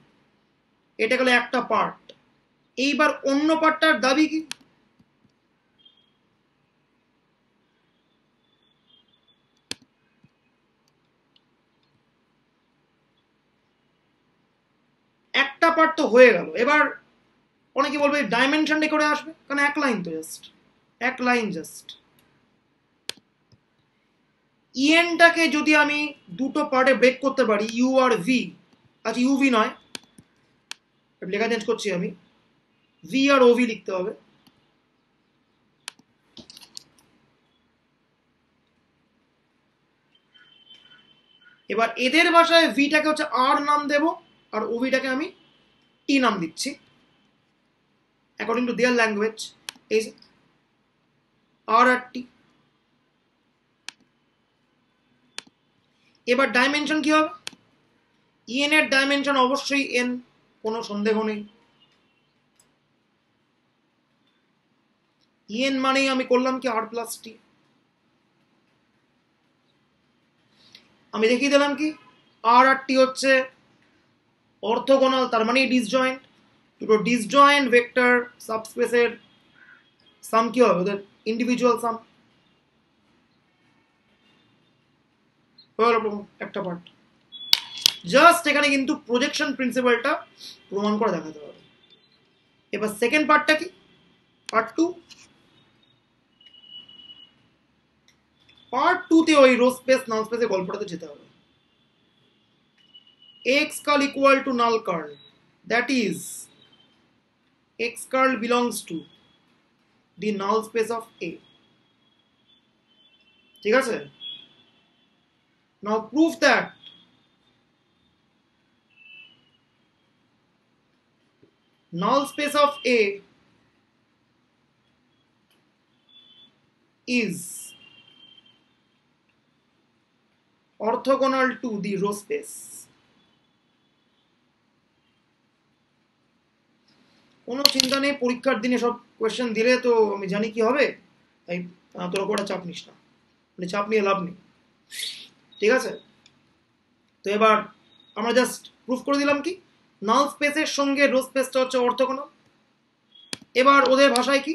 এটা গেলে একটা পার্ট এইবার অন্য পার্টটার দাবি কি? একটা পার্ট তো হয়ে গেল। এবার অনেকে বলবে ডাইমেনশনটা করে আসবে, কারণ এক লাইন তো জাস্ট এক লাইন জাস্ট ইএনটাকে যদি আমি দুটো পার্টে ব্রেক করতে পারি ইউ আর ভি আচ্ছা ইউভি নয়। লেখা চেঞ্জ করছি আমি। ভি আর ওভি লিখতে হবে। এবার এদের ভাষায় ভিটাকে হচ্ছে আর নাম দেব, আর ওভিটাকে আমি টি নাম দিচ্ছি। অ্যাকর্ডিং টু দেয়ার ল্যাঙ্গুয়েজ এই আর আর টি এবার ডাইমেনশন কি হবে? ইএন এর ডাইমেনশন অবশ্যই এন কোনো সন্দেহ নেই। ইএন মানেই আমি করলাম কি আর প্লাস টি আমি দেখিয়ে দিলাম কি? আর আর টি হচ্ছে অর্থগোনাল তার মানে ডিসজয়েন্ট দুটো ডিসজয়েন্ট ভেক্টর সাবস্পেসের সাম কি হবে? ওদের ইন্ডিভিজুয়াল সাম একটা পার্ট জাস্ট এখানে কিন্তু প্রজেকশন প্রিন্সিপালটা প্রমাণ করে দেখাতে হবে। এবার সেকেন্ড পার্টটা কি? পার্ট টু পার্ট টুতে ওই রো স্পেস নাল স্পেসের গল্পটাতে যেতে হবে। X curl equal to null curl, that is, x curl belongs to the null space of A ঠিক আছে? Now prove that. Null space of A is orthogonal to the row space. কোনো চিন্তা নেই, পরীক্ষার দিনে সব কোয়েশ্চেন দিলে তো আমি জানি কি হবে। তাই তোর ওপরে চাপ নিস না। মানে চাপ নিয়ে লাভ নেই। ঠিক আছে? তো এবার আমরা জাস্ট প্রুফ করে দিলাম কি? নাল স্পেসের সঙ্গে রো স্পেসটা হচ্ছে অর্থগোনাল এবার ওদের ভাষায় কি?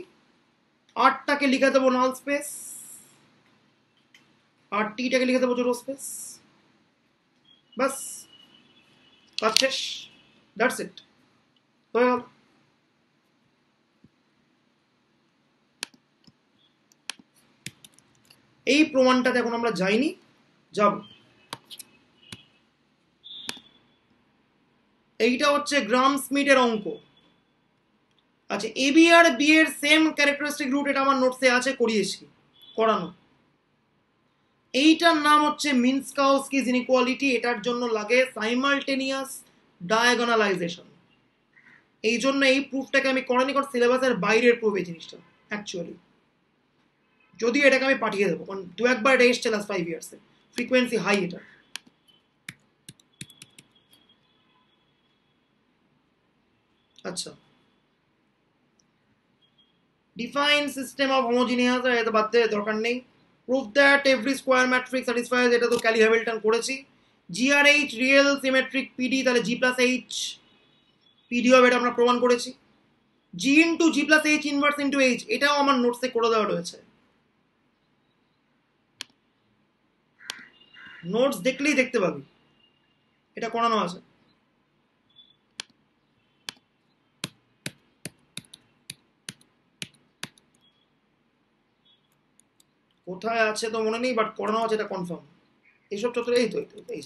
আটটাকে লিখে দেবো নাল স্পেস আর টিটাকে লিখে দেবো রো স্পেস বাস কাজ শেষ। দ্যাটস ইট হয়ে গেল এই প্রমাণটাতে এখন আমরা যাইনি। যাব এইটা হচ্ছে গ্রাম স্মিথের অঙ্ক। আচ্ছা এ বি আর বি এর সেম ক্যারেক্টারিস্টিক রুট এটা আমার নোটসে আছে, করিয়েছি, করানো। এইটার নাম হচ্ছে মিনস্কাউস্কিজ ইনইকুয়ালিটি, এটার জন্য লাগে সাইমালটেনিয়াস ডায়াগোনালাইজেশন। এই জন্য এই প্রুফটাকে আমি করানি কারণ সিলেবাসের বাইরের প্রুফ এই জিনিসটা অ্যাকচুয়ালি যদিও এটাকে আমি পাঠিয়ে দেবো, কারণ দু একবার এটা এসছে লাস্ট ফাইভ ইয়ার্সে ফ্রিকোয়েন্সি হাই এটা। আচ্ছা। ডিফাইন সিস্টেম অফ হোমোজিনিয়াস এটা বাদ দিয়ে দরকার নেই। Proof that every square matrix satisfies এটা তো ক্যালি হ্যামিল্টন করেছি। জিআরএইচ রিয়েল সিমেট্রিক পিডি তাহলে জি প্লাস এইচ পিডি হবে, এটা আমরা প্রমাণ করেছি। G into G plus H inverse into H এটাও আমার নোটসে করে দেওয়া রয়েছে। নোটস দেখলেই দেখতে পাবি। এটা করানো আছে। কোথায় আছে তো মনে নেই বাট করানো আছে, এটা কনফার্ম এইসব চত্বর এই তো, এই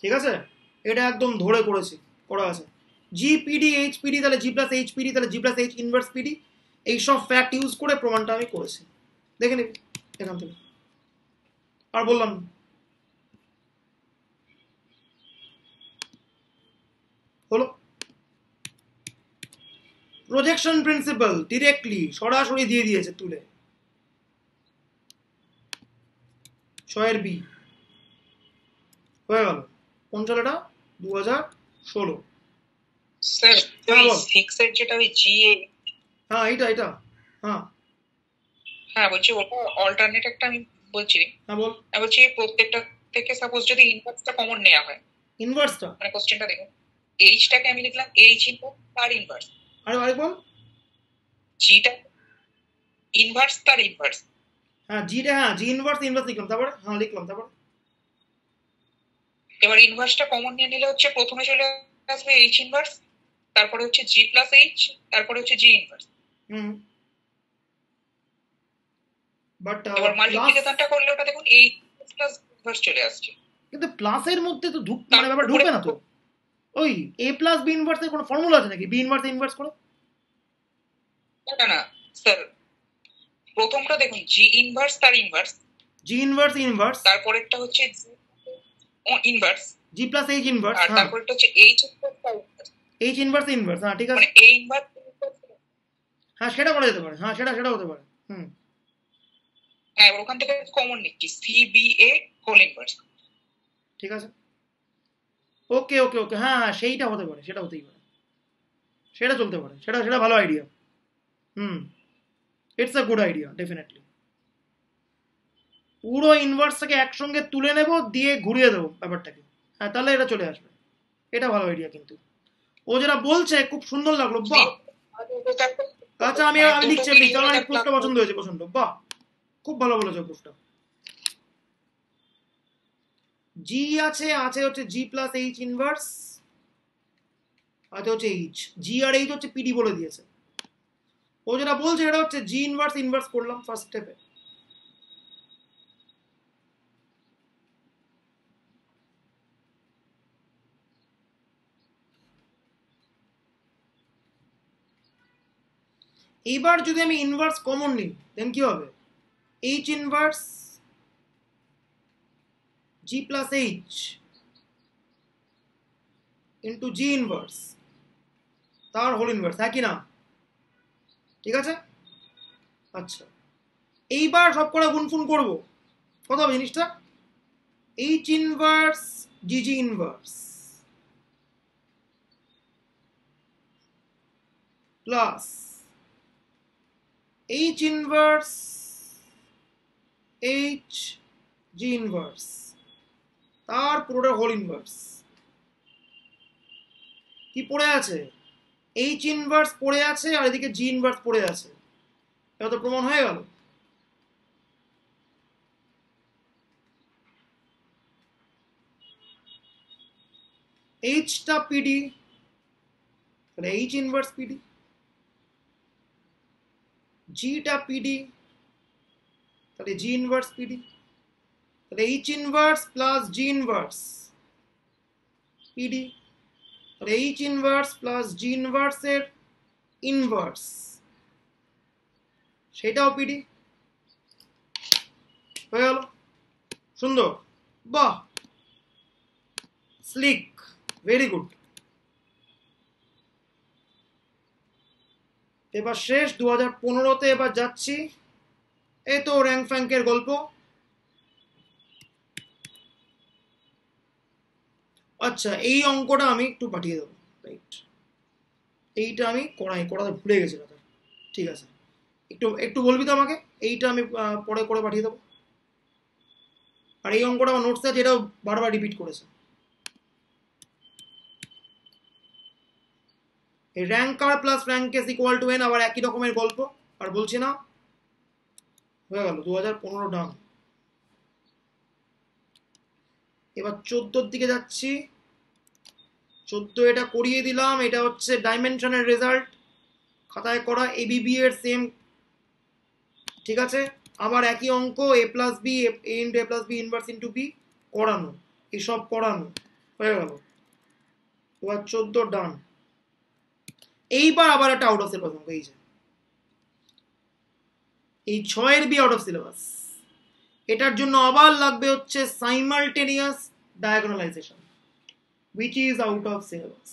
ঠিক আছে? এটা একদম ধরে করেছি, করা আছে। জি পিডি এইচ পিডি তাহলে জি প্লাস এইচ পিডি তাহলে G plus H inverse PD এইসব ফ্যাক্ট ইউজ করে প্রমাণটা আমি করেছি। দেখে নিবি এখান থেকে। আর বললাম। হলো। প্রজেকশন প্রিন্সিপাল ডিরেক্টলি সরাসরি দিয়ে দিয়েছে তুলে। ছয়ের বি হয়ে গেল। কোন সালেটা দু হাজার ষোলো স্যার হ্যাঁ, যেটা ওই হ্যাঁ এইটা এটা হ্যাঁ। হ্যাঁ বলছি ওটা অল্টারনেট একটা আমি বলছি। হ্যাঁ বল। আমি বলছি প্রত্যেকটা থেকে সাপোজ যদি ইনভার্সটা কমন নেওয়া হয়। ইনভার্সটা মানে কোশ্চেনটা দেখুন। এইচটাকে আমি লিখলাম এইচ ইনভার্স তার ইনভার্স আরে আরে বল। জিটা ইনভার্স তার ইনভার্স হ্যাঁ জিটা হ্যাঁ জি ইনভার্স ইনভার্স লিখলাম। তারপরে হ্যাঁ লিখলাম তারপরে। এবার ইনভার্সটা কমন নিয়ে নিলে হচ্ছে প্রথমে চলে আসবে এইচ ইনভার্স তারপরে হচ্ছে জি প্লাস এইচ তারপরে হচ্ছে জি ইনভার্স হুম। বাট মাল্টিপ্লিকেশনটা করলে ওটা দেখুন এইচ প্লাস ইনভার্স চলে আসছে। কিন্তু প্লাসের মধ্যে তো ঢুক মানে ব্যাপার ঢুকবে না তো? ওই এ প্লাস বি ইনভার্সের কোনো ফর্মুলা আছে নাকি? বি ইনভার্স ইনভার্স করে? না না স্যার প্রথমটা দেখুন জি ইনভার্স তার ইনভার্স জি ইনভার্স ইনভার্স তারপরেরটা হচ্ছে inverse G plus H inverse আর হ্যাঁ। তারপরেরটা হচ্ছে H inverse H inverse inverse হ্যাঁ ঠিক আছে। মানে এ ইনভার্স হ্যাঁ সেটা করা যেতে পারে। হ্যাঁ সেটা সেটা হতে পারে। হুম। হ্যাঁ এবার ওখান থেকে কমন নিচ্ছি সি বি হোল ইনভার্স ঠিক আছে? ওকে ওকে ওকে হ্যাঁ হ্যাঁ সেইটা হতে পারে সেটা হতেই পারে। সেটা চলতে পারে সেটা সেটা ভালো idea hmm it's a good idea definitely পুরো ইনভার্সটাকে একসঙ্গে তুলে নেব দিয়ে ঘুরিয়ে দেবো ব্যাপারটাকে। হ্যাঁ তাহলে এটা চলে আসবে। এটা ভালো আইডিয়া কিন্তু। ও যেটা বলছে খুব সুন্দর লাগল বাহ। আচ্ছা আমি লিখছি আমার পছন্দ হয়েছে প্রচণ্ড বাহ। খুব ভালো বলেছ প্রুফটা জি আছে আছে হচ্ছে জি প্লাস এইচ ইনভার্স আছে হচ্ছে এইচ জি আর এইচ হচ্ছে পিডি বলে দিয়েছে। ও যেটা বলছে এটা হচ্ছে জি ইনভার্স ইনভার্স করলাম ফার্স্ট স্টেপে এইবার যদি আমি ইনভার্স কমন নিই দেন কি হবে? H inverse G plus H into G inverse তার হোল ইনভার্স কি না? ঠিক আছে? আচ্ছা এইবার সব কটা গুনফুন করব। কত হবে জিনিসটা? H inverse G G inverse plus H inverse H G inverse তার পুরোটা হোল ইনভার্স কি পড়ে আছে? এইচ ইনভার্স পড়ে আছে আর এদিকে জি ইনভার্স পড়ে আছে। এটা তো প্রমাণ হয়ে গেল। এইচটা পিডি এইচ ইনভার্স পিডি জিটা পিডি তাহলে জি ইনভার্স পিডি তাহলে H inverse plus G inverse PD তাহলে এইচ ইনভার্স প্লাস জি ইনভার্সের ইনভার্স সেটাও পিডি হয়ে গেল। সুন্দর। বাহ! স্লিক ভেরি গুড এবার শেষ দু হাজার পনেরোতে এবার যাচ্ছি। এই তো র্যাঙ্ক ফ্যাঙ্কের গল্প। আচ্ছা এই অঙ্কটা আমি একটু পাঠিয়ে দেবো। রাইট এইটা আমি করাই, করাতে ভুলে গেছি দাদা ঠিক আছে। একটু একটু বলবি তো আমাকে? এইটা আমি পরে করে পাঠিয়ে দেবো। আর এই অঙ্কটা আমার নোটস আছে এটাও বারবার রিপিট করেছে। Rank R plus rank S equal to N আবার একই রকমের গল্প, আর বলছি না। হয়ে গেল দু হাজার পনেরো ডান। এবার চোদ্দোর দিকে যাচ্ছি। চোদ্দ এটা করিয়ে দিলাম, এটা হচ্ছে ডাইমেনশনের রেজাল্ট খাতায় করা এবিবি এর সেম ঠিক আছে? আবার একই অঙ্ক A plus B A into A plus B inverse into B করানো, এসব করানো, হয়ে গেল। এবার চোদ্দ ডান। এইবার আবার একটা আউট অফ সিলেবাস অঙ্ক এই যে। এই ছয়ের বি আউট অফ সিলেবাস এটার জন্য আবার লাগবে হচ্ছে simultaneous diagonalization which is out of syllabus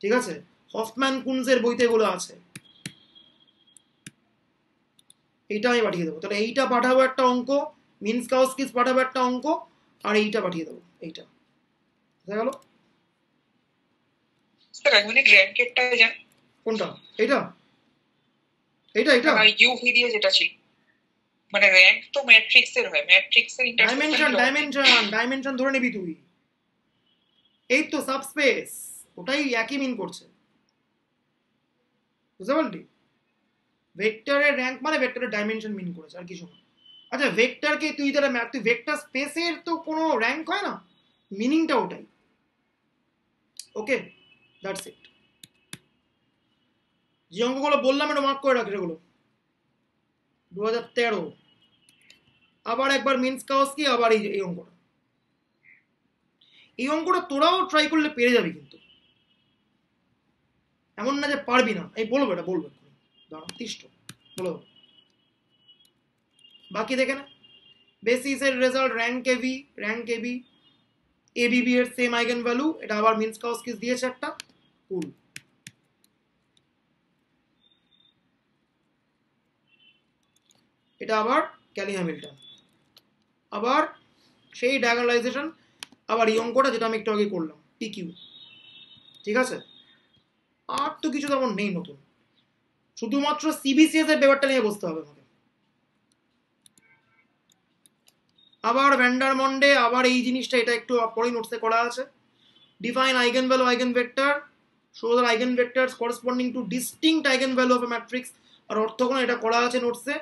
ঠিক আছে? হফম্যান কুনসের বইতে এগুলো আছে। এইটা আমি পাঠিয়ে দেবো। তাহলে এইটা পাঠাবো একটা অঙ্ক মিনস কাউস্কিস পাঠাবো একটা অঙ্ক আর এইটা পাঠিয়ে দেবো। এইটা। বুঝা গেল? কোনটা? এইটা? এইটা এটা। ইউভি দিয়ে যেটা ছিল। মানে র্যাঙ্ক তো হয়। ডাইমেনশন ডাইমেনশন ডাইমেনশন ধরে নিবি তুই। এই তো সাবস্পেস ওটাই একই মিন করছে। বুঝতে পারলি? ভেক্টরের র্যাঙ্ক মানে ভেক্টরের ডাইমেনশন মিন করেছে আর কিছু না। আচ্ছা ভেক্টরকে তুই তাহলে ম্যাপ তুই ভেক্টর স্পেসের তো কোনো র্যাঙ্ক হয় না? মিনিংটা ওটাই। ওকে দ্যাটস ইট যে অঙ্কগুলো বললাম এটা মার্ক করে রাখি সেগুলো। দু আবার একবার মিন্স কাওয়াসকি আবার এই এই অঙ্কটা। এই অঙ্কটা তোরাও ট্রাই করলে পেরে যাবি কিন্তু। এমন না যে পারবি না। এই বলব এটা, বলব। দাঁড়া, তিষ্ট। বলো। বাকি দেখে না। বেসিসের result rank AB rank AB ABB এর সেম আইগেন ভ্যালু এটা আবার মিন্স কাউস্কিস দিয়েছে একটা। কুল এটা আবার ক্যালি হ্যামিল্টন। আবার সেই ডায়াগোনালাইজেশন আবার এই অঙ্কটা যেটা আমি একটু আগে করলাম টিকিউ ঠিক আছে? আর তো কিছু তেমন নেই নতুন। শুধুমাত্র সিবিসিএস এর ব্যাপারটা নিয়ে বসতে হবে আমাকে। আবার ভ্যান্ডারমন্ডে আবার এই জিনিসটা, এটা একটু পরেই নোটসে করা আছে। Define eigen value eigen vector show the eigen vectors corresponding to distinct eigen value of A matrix are orthogonal এটা করা আছে নোটসে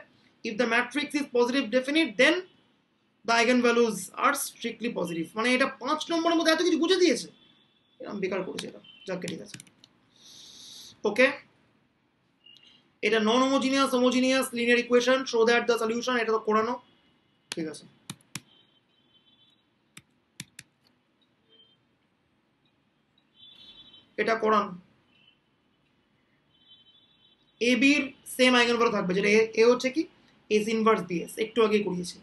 the matrix is positive definite then the eigen values are strictly positive মানে এটা পাঁচ নম্বরের মধ্যে এত কিছু বুঝে দিয়েছে। এরকম বেকার করেছে এটা। যাকে ঠিক আছে ওকে এটা non homogeneous homogeneous linear equation show that the solution এটা তো করানো। ঠিক আছে। এটা করান। এ বির সেম আইগেন ভ্যালু থাকবে। যেটা এ হচ্ছে কি? এস ইনভার্স বিএস একটু আগে করিয়েছি।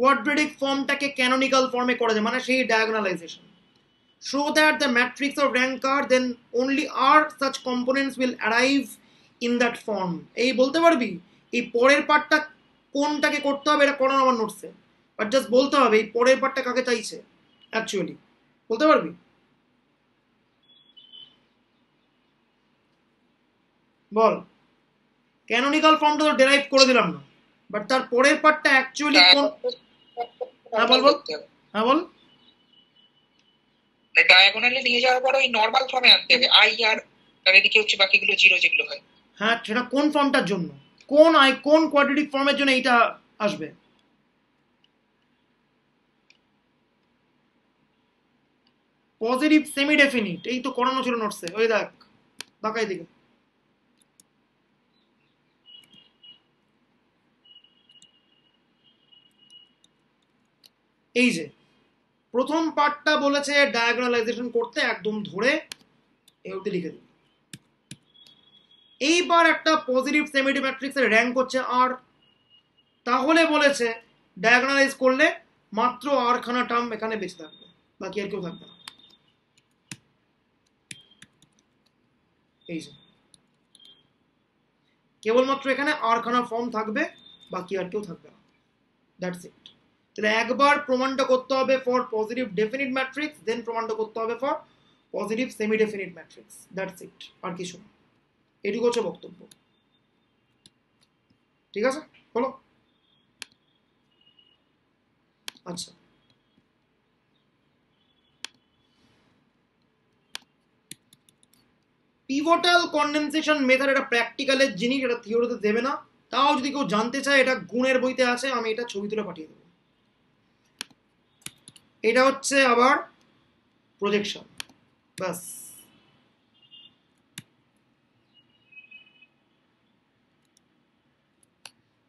কোয়াড্রেটিক ফর্মটাকে ক্যানোনিক্যাল ফর্মে করা যায় মানে সেই diagonalization show that the matrix of rank are, then only are such components will arrive in that form এই বলতে পারবি? এই পরের পার্টটা কোনটাকে করতে হবে, এটা করানো আমার নোটসে বাট জাস্ট বলতে হবে, এই পরের পার্টটা কাকে চাইছে? অ্যাকচুয়ালি বলতে পারবি? বল। ক্যানোনিক্যাল ফর্মটা তো ডেরাইভ করে দিলাম না। বাট তার পরের পার্টটা অ্যাকচুয়ালি কোন হ্যাঁ, বল, বল। হ্যাঁ বল। ডায়াগোনালি নিয়ে যাওয়ার পর ওই নর্মাল ফর্মে আনতে হবে। আই আর আর এদিকে হচ্ছে বাকিগুলো জিরো যেগুলো হয়। হ্যাঁ সেটা কোন ফর্মটার জন্য? কোন আই কোন কোয়াড্রেটিক ফর্মের জন্য এইটা আসবে? পজিটিভ সেমি ডেফিনিট এই তো করানো ছিল নোটসে ওই দেখ তাকাই দিকে। এই যে, প্রথম পার্টটা বলেছে ডায়াগোনালাইজেশন করতে একদম ধরে এ অবধি লিখে দিন। এইবার একটা পজিটিভ সেমিটি ম্যাট্রিক্সের র্যাঙ্ক হচ্ছে আর তাহলে বলেছে ডায়াগোনালাইজ করলে মাত্র আর খানা টার্ম এখানে বেঁচে থাকবে, বাকি আর কেউ থাকবে না। এই যে, কেবলমাত্র এখানে আর খানা ফর্ম থাকবে, বাকি আর কেউ থাকবে না। দ্যাটস ইট তাহলে একবার প্রমাণটা করতে হবে for positive definite matrix then প্রমাণটা করতে হবে for positive semi definite matrix that's it আর কিছু না। এটুকু হচ্ছে বক্তব্য। ঠিক আছে? বলো। আচ্ছা। পিভোটাল কন্ডেনসেশন মেথড এটা প্র্যাকটিক্যালের জিনিস, এটা থিওরিতে দেবে না। তাও যদি কেউ জানতে চায়, এটা গুণের বইতে আছে, আমি এটা ছবি তুলে পাঠিয়ে দেবো। এটা হচ্ছে আবার প্রজেকশন ব্যাস।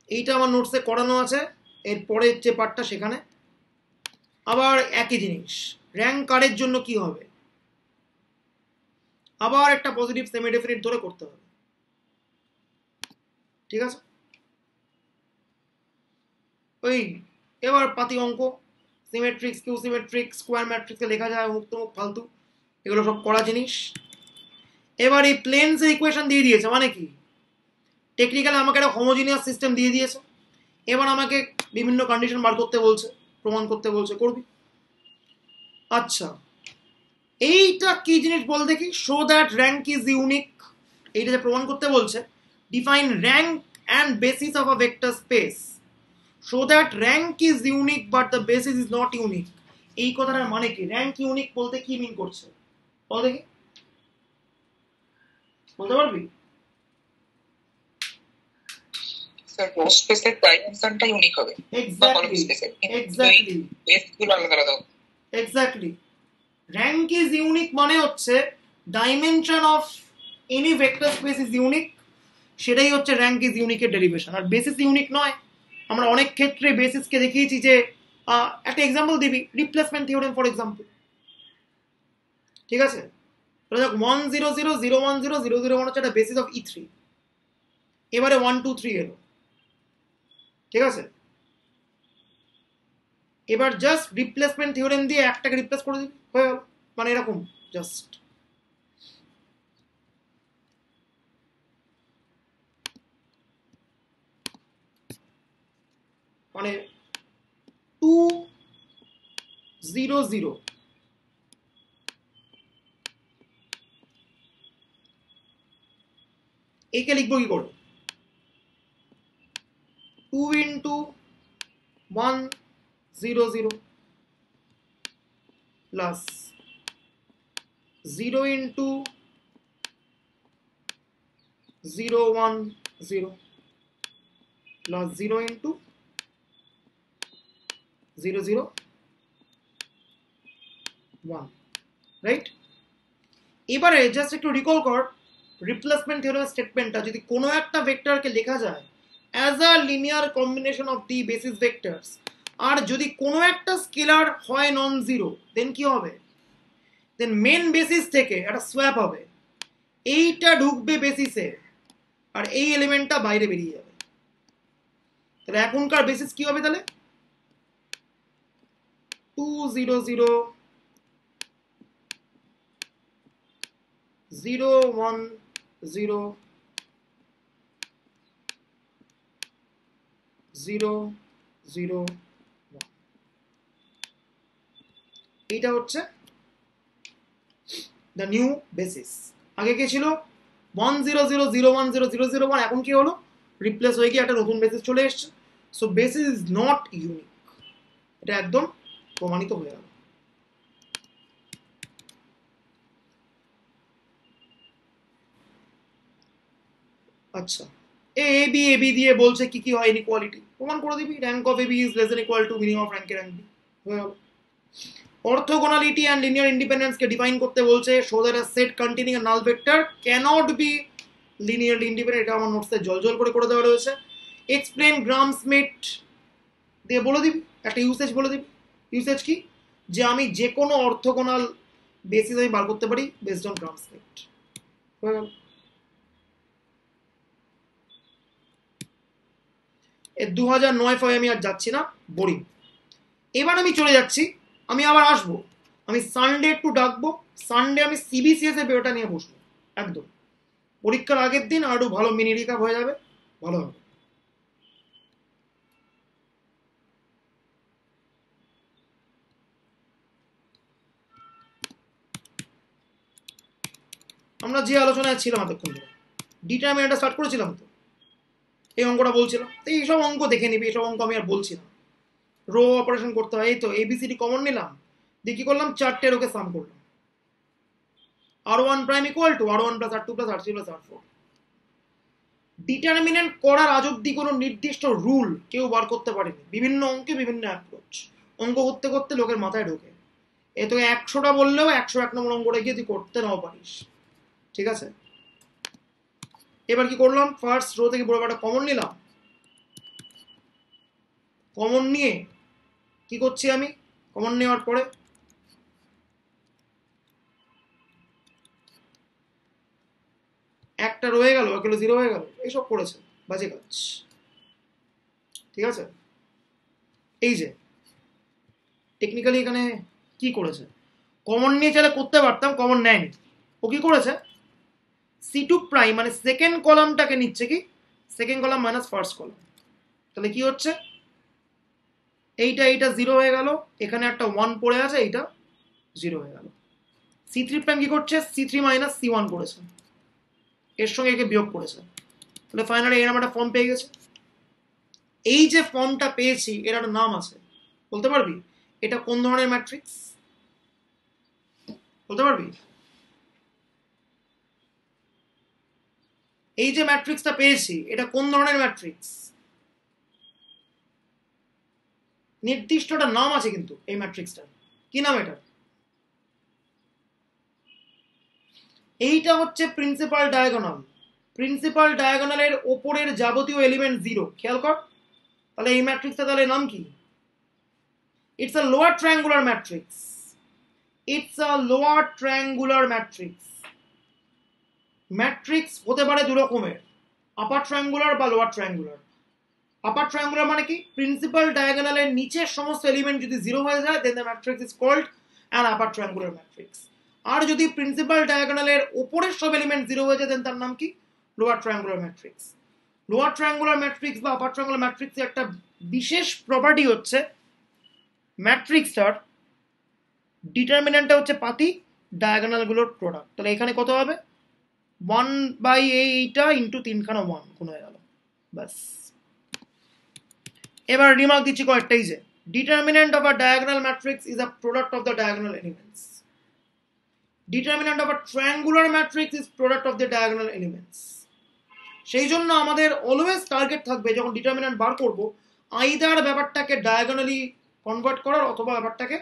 এইটা আমার নোটসে করানো আছে এর পরের যে পার্টটা সেখানে। আবার একই জিনিস র্যাঙ্ক কার্ডের জন্য কি হবে? আবার একটা পজিটিভ সেমি ডেফিনিট ধরে করতে হবে। ঠিক আছে? ওই, এবার পাতি অঙ্ক। সিমেট্রিক্স কিউ সিমেট্রিক্স স্কোয়ার ম্যাট্রিক্সে লেখা যায় মুক্ত মুখ ফালতু। এগুলো সব করা জিনিস। এবার এই প্লেনসের ইকুয়েশন দিয়ে দিয়েছে মানে কি? টেকনিক্যালি আমাকে একটা হোমোজিনিয়াস সিস্টেম দিয়ে দিয়েছে। এবার আমাকে বিভিন্ন কন্ডিশন বার করতে বলছে, প্রমাণ করতে বলছে, করবি? আচ্ছা এইটা কি জিনিস বল দেখি? Show that rank is unique এইটা যে প্রমাণ করতে বলছে define rank and basis of a vector space show that rank is unique but the basis is not unique এই কথাটার মানে কি? র্যাঙ্ক ইউনিক বলতে কি মিন করছে? বল দেখি। বলতে পারবি? র্যাঙ্ক ইজ ইউনিক মানে হচ্ছে dimension of any vector space is unique সেটাই হচ্ছে র্যাঙ্ক ইজ ইউনিকের ডেরিভেশন আর বেসিস ইউনিক নয় আমরা অনেক ক্ষেত্রে বেসিসকে দেখিয়েছি যে একটা এক্সাম্পল দিবি রিপ্লেসমেন্ট থিওরেম ফর এক্সাম্পল ঠিক আছে? One zero zero zero one zero zero zero one হচ্ছে একটা বেসিস অফ ই থ্রি এবারে ওয়ান টু থ্রি এলো। ঠিক আছে? এবার জাস্ট রিপ্লেসমেন্ট থিওরেম দিয়ে একটাকে রিপ্লেস করে দিবি। হয়ে গেল। মানে এরকম জাস্ট মানে টু জিরো জিরো একে লিখব কি করে? Two into one zero zero plus zero into zero one zero plus zero into zero zero one right এবারে জাস্ট একটু রিকল কর রিপ্লেসমেন্ট থিওরেম স্টেটমেন্টটা যদি কোনো একটা ভেক্টরকে লেখা যায় as a linear combination of the basis vectors আর যদি কোনো একটা স্কেলার হয় নন জিরো দেন কি হবে? দেন মেন বেসিস থেকে একটা সোয়াপ হবে। এইটা ঢুকবে বেসিসে আর এই এলিমেন্টটা বাইরে বেরিয়ে যাবে। তাহলে এখনকার বেসিস কি হবে তাহলে? Two zero zero zero one zero zero zero এইটা হচ্ছে দ্য নিউ বেসিস আগে কে ছিল? One zero zero zero one zero zero zero one এখন কি হলো? রিপ্লেস হয়ে গিয়ে একটা নতুন বেসিস চলে এসছে। So basis is not unique এটা একদম প্রমাণিত হয়ে গেল। আচ্ছা। A A, B A, B দিয়ে বলছে কি কি হয় ইনইকুয়ালিটি প্রমাণ করে দিবি? Rank of A B is less than equal to minimum of র্যাঙ্কের র্যাঙ্ক বি হয়ে গেল। অর্থোগোনালিটি অ্যান্ড লিনিয়ার ইন্ডিপেন্ডেন্সকে ডিফাইন করতে বলছে so that a set containing a null vector cannot be linearly independent এটা আমার নোটসে জল জল করে করে দেওয়া রয়েছে। এক্সপ্লেন গ্রাম স্মিথ দিয়ে বলে দিবি? একটা ইউসেজ বলে দিবি? ইউসেজ কি? যে আমি যে কোনো অর্থোগোনাল বেসিস আমি বার করতে পারি বেসড অন গেল। এ দু হাজার নয় ফয়ে আমি আর যাচ্ছি না বোরিং এবার আমি চলে যাচ্ছি, আমি আবার আসব। আমি সানডে একটু ডাকবো সানডে আমি সিবিসিএস এর পেপারটা নিয়ে বসবো, একদম। পরীক্ষার আগের দিন আরও ভালো মিনি রিকাপ হয়ে যাবে, ভালো হবে। আমরা যে আলোচনায় ছিলাম এতক্ষণ ধরে ডিটারমিনেন্টটা স্টার্ট করেছিলাম তো। এই অঙ্কটা বলছিলাম। তো এইসব অঙ্ক দেখে নিবি, এইসব অঙ্ক আমি আর বলছি না। রো অপারেশন করতে হয়, এই তো এবিসিডি কমন নিলাম। দিয়ে কি করলাম? চারটে রোকে সাম করলাম। R one prime equal to R one plus R two plus R three plus R four determinant করার আজ অব্দি কোনো নির্দিষ্ট রুল কেউ বার করতে পারেনি। বিভিন্ন অঙ্কে বিভিন্ন অ্যাপ্রোচ অঙ্ক করতে করতে লোকের মাথায় ঢোকে। এ তোকে একশোটা বললেও একশো এক নম্বর অঙ্কটা গিয়ে তুই করতে নাও পারিস। ঠিক আছে? এবার কি করলাম? ফার্স্ট রো থেকে বড় একটা কমন নিলাম। কমন নিয়ে কি করছি আমি? কমন নেওয়ার পরে একটা রয়ে গেল এগুলো জিরো হয়ে গেল। এইসব করেছে, বাজে কাজ। ঠিক আছে? এই যে টেকনিক্যালি এখানে কি করেছে? কমন নিয়ে চাইলে করতে পারতাম কমন নেয়নি। ও কি করেছে? সি টু প্রাইম মানে সেকেন্ড কলামটাকে নিচ্ছে কি? Second column minus first column তাহলে কি হচ্ছে? এইটা এইটা জিরো হয়ে গেল। এখানে একটা ওয়ান পড়ে আছে, এইটা জিরো হয়ে গেল। সি থ্রি প্রাইম কি করছে? C three minus C one করেছে। এর সঙ্গে একে বিয়োগ করেছে। তাহলে ফাইনালি এরকম একটা ফর্ম পেয়ে গেছে। এই যে ফর্মটা পেয়েছি, এর একটা নাম আছে। বলতে পারবি? এটা কোন ধরনের ম্যাট্রিক্স বলতে পারবি? এই যে ম্যাট্রিক্সটা পেয়েছি, এটা কোন ধরনের ম্যাট্রিক্স? নির্দিষ্টটা নাম আছে কিন্তু এই ম্যাট্রিক্সটার। কি নাম এটা এইটা হচ্ছে প্রিন্সিপাল ডায়াগোনাল প্রিন্সিপাল ডায়াগোনালের ওপরের যাবতীয় এলিমেন্ট জিরো খেয়াল কর। তাহলে এই ম্যাট্রিক্সটা তাহলে নাম কি? It's a lower triangular matrix it's a lower triangular matrix matrix হতে পারে দু রকমের আপার ট্রায়াঙ্গুলার বা লোয়ার ট্রায়াঙ্গুলার আপার ট্রায়াঙ্গুলার মানে কি? প্রিন্সিপাল ডায়াগোনালের নিচের সমস্ত এলিমেন্ট যদি জিরো হয়ে যায় then the matrix is called an upper triangular matrix আর যদি প্রিন্সিপাল ডায়াগোনালের উপরের সব এলিমেন্ট জিরো হয়ে যায় দেন তার নাম কি? Lower triangular matrix lower triangular matrix বা আপার ট্রায়াঙ্গুলার ম্যাট্রিক্সের একটা বিশেষ প্রপার্টি হচ্ছে ম্যাট্রিক্সটার ডিটারমিনেন্টটা হচ্ছে পাতি ডায়াগোনালগুলোর প্রোডাক্ট তাহলে এখানে কত হবে? ওয়ান বাই এইটা ইন্টু তিনখানা ওয়ান কোন হয়ে গেল। ব্যাস। এবার রিমার্ক দিচ্ছি কয়েকটা, এই যে determinant of a diagonal matrix is a product of the diagonal elements determinant of a triangular matrix is product of the diagonal elements সেই জন্য আমাদের অলওয়েজ টার্গেট থাকবে যখন ডিটারমিনেন্ট বার করব আইদার ব্যাপারটাকে ডায়াগোনালি কনভার্ট করার অথবা ব্যাপারটাকে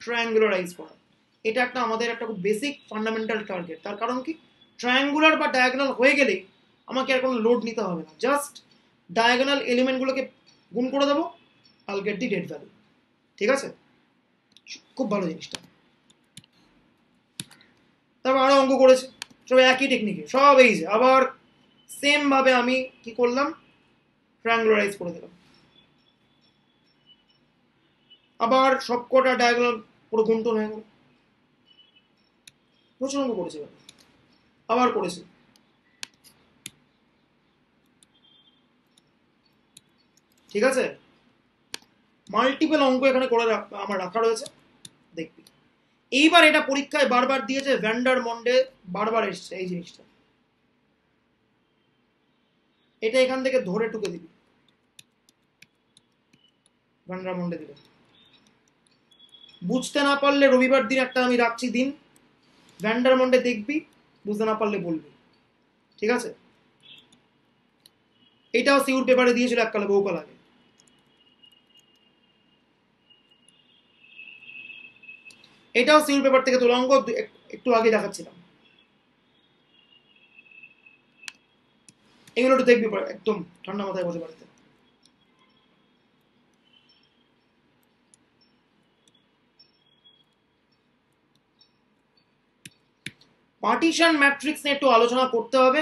ট্রায়াঙ্গুলারাইজ করার। এটা একটা আমাদের একটা খুব বেসিক ফান্ডামেন্টাল টার্গেট তার কারণ কি? ট্রায়াঙ্গুলার বা ডায়াগোনাল হয়ে গেলেই আমাকে আর কোনো লোড নিতে হবে না। জাস্ট ডায়াগোনাল এলিমেন্টগুলোকে গুণ করে দেবো all get the det value ঠিক আছে? খুব ভালো জিনিসটা। তারপর আরও অঙ্ক করেছে। সব একই টেকনিকে সব এই যে, আবার সেম ভাবে আমি কি করলাম? ট্রায়াঙ্গুলারাইজ করে দিলাম। আবার সব কটা ডায়াগোনাল পুরো গুণটন হয়ে গেল। প্রচুর অঙ্ক করেছে। আবার করেছে। ঠিক আছে? মাল্টিপল অঙ্ক এখানে করে আমার রাখা রয়েছে। দেখবি। এইবার এটা পরীক্ষায় বারবার দিয়েছে ভ্যান্ডার মন্ডে, বারবার এসছে এই জিনিসটা। এটা এখান থেকে ধরে টুকে দিবি। ভ্যান্ডার মন্ডে দিবে। বুঝতে না পারলে রবিবার দিন একটা আমি রাখছি দিন। ভ্যান্ডার মন্ডে দেখবি। বুঝতে না পারলে বলবি। ঠিক আছে? এটাও সিউর পেপারে দিয়েছিল এককালে বহুকাল আগে। এটাও সিউর পেপার থেকে তোলা অঙ্ক একটু আগে দেখাচ্ছিলাম। এগুলো একটু দেখবি একদম ঠান্ডা মাথায় বসে বাড়িতে পার্টিশন ম্যাট্রিক্স নিয়ে একটু আলোচনা করতে হবে।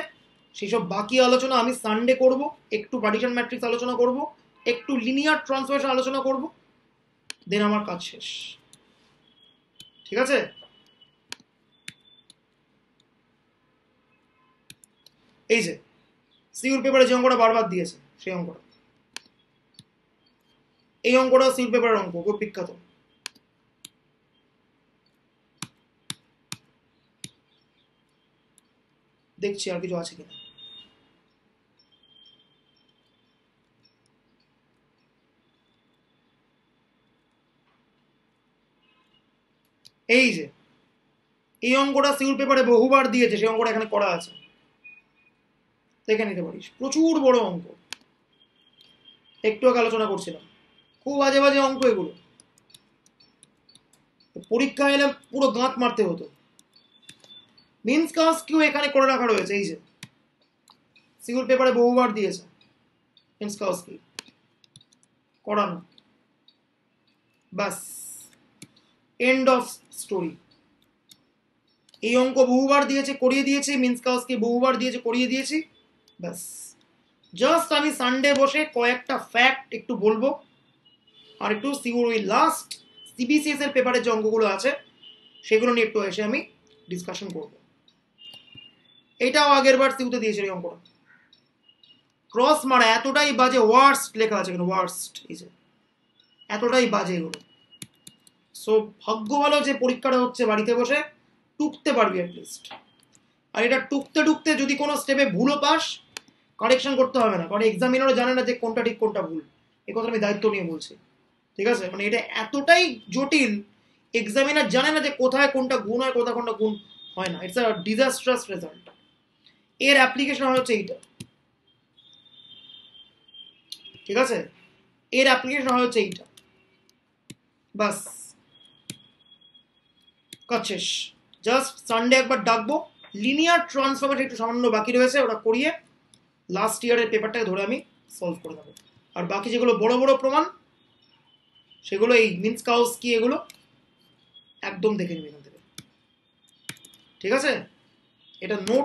সেসব বাকি আলোচনা আমি সানডে করব। একটু পার্টিশন ম্যাট্রিক্স আলোচনা করব। একটু লিনিয়ার ট্রান্সফরমেশন আলোচনা করব। দেন আমার কাজ শেষ। ঠিক আছে? এই যে সিউর পেপারে যে অঙ্কটা বারবার দিয়েছে, সেই অঙ্কটা। এই অঙ্কটা সিউর পেপারের অঙ্ক, খুব বিখ্যাত। দেখছি আর কিছু আছে কিনা। এই যে, এই অঙ্কটা সিউল পেপারে বহুবার দিয়েছে, সেই অঙ্কটা এখানে করা আছে। দেখে নিতে পারিস, প্রচুর বড় অঙ্ক। একটু আগে আলোচনা করছিলাম, খুব বাজে বাজে অঙ্ক এগুলো। পরীক্ষা এলে পুরো গাঁত মারতে হতো। মিন্স কাজ কেউ এখানে করে রাখা রয়েছে, এই যে। সিগুল পেপারে বহুবার দিয়েছে মিন্স কাজ কি করানো। বাস এন্ড অফ স্টোরি এই অঙ্ক বহুবার দিয়েছে, করিয়ে দিয়েছি মিন্স কাউসকে বহুবার দিয়েছে, করিয়ে দিয়েছি, ব্যাস। জাস্ট আমি সানডে বসে কয়েকটা ফ্যাক্ট একটু বলব, আর একটু সিওর ওই লাস্ট সিবিসিএস এর পেপারে যে অঙ্কগুলো আছে, সেগুলো নিয়ে একটু এসে আমি ডিসকাশন করব। এটাও আগের বার সিউতে দিয়েছিল এই অঙ্কটা। ক্রস মারা এতটাই বাজে ওয়ার্স্ট লেখা আছে এখানে ওয়ার্স্ট এই এতটাই বাজে এগুলো। সো ভাগ্য ভালো যে পরীক্ষাটা হচ্ছে বাড়িতে বসে, টুকতে পারবি অ্যাটলিস্ট আর এটা টুকতে টুকতে যদি কোনো স্টেপে ভুলও পাস কারেকশন করতে হবে না। কারণ এক্সামিনারও জানে না যে কোনটা ঠিক, কোনটা ভুল। এই কথা আমি দায়িত্ব নিয়ে বলছি। ঠিক আছে? মানে এটা এতটাই জটিল এক্সামিনার জানে না যে কোথায় কোনটা গুণ হয়, কোথায় কোনটা গুণ হয় না। ইটস আ ডিজাস্ট্রাস রেজাল্ট এর অ্যাপ্লিকেশন হচ্ছে এইটা। ঠিক আছে? এর অ্যাপ্লিকেশন হচ্ছে এইটা। বাস। কাজ জাস্ট সানডে একবার ডাকবো। লিনিয়ার ট্রান্সফরমেশন একটু সামান্য বাকি রয়েছে, ওটা করিয়ে লাস্ট ইয়ারের পেপারটাকে ধরে আমি সলভ করে দেবো। আর বাকি যেগুলো বড় বড় প্রমাণ, সেগুলো এই মিন্স কাউস কি এগুলো, একদম দেখে নিবি এখান থেকে। ঠিক আছে? এটা নোট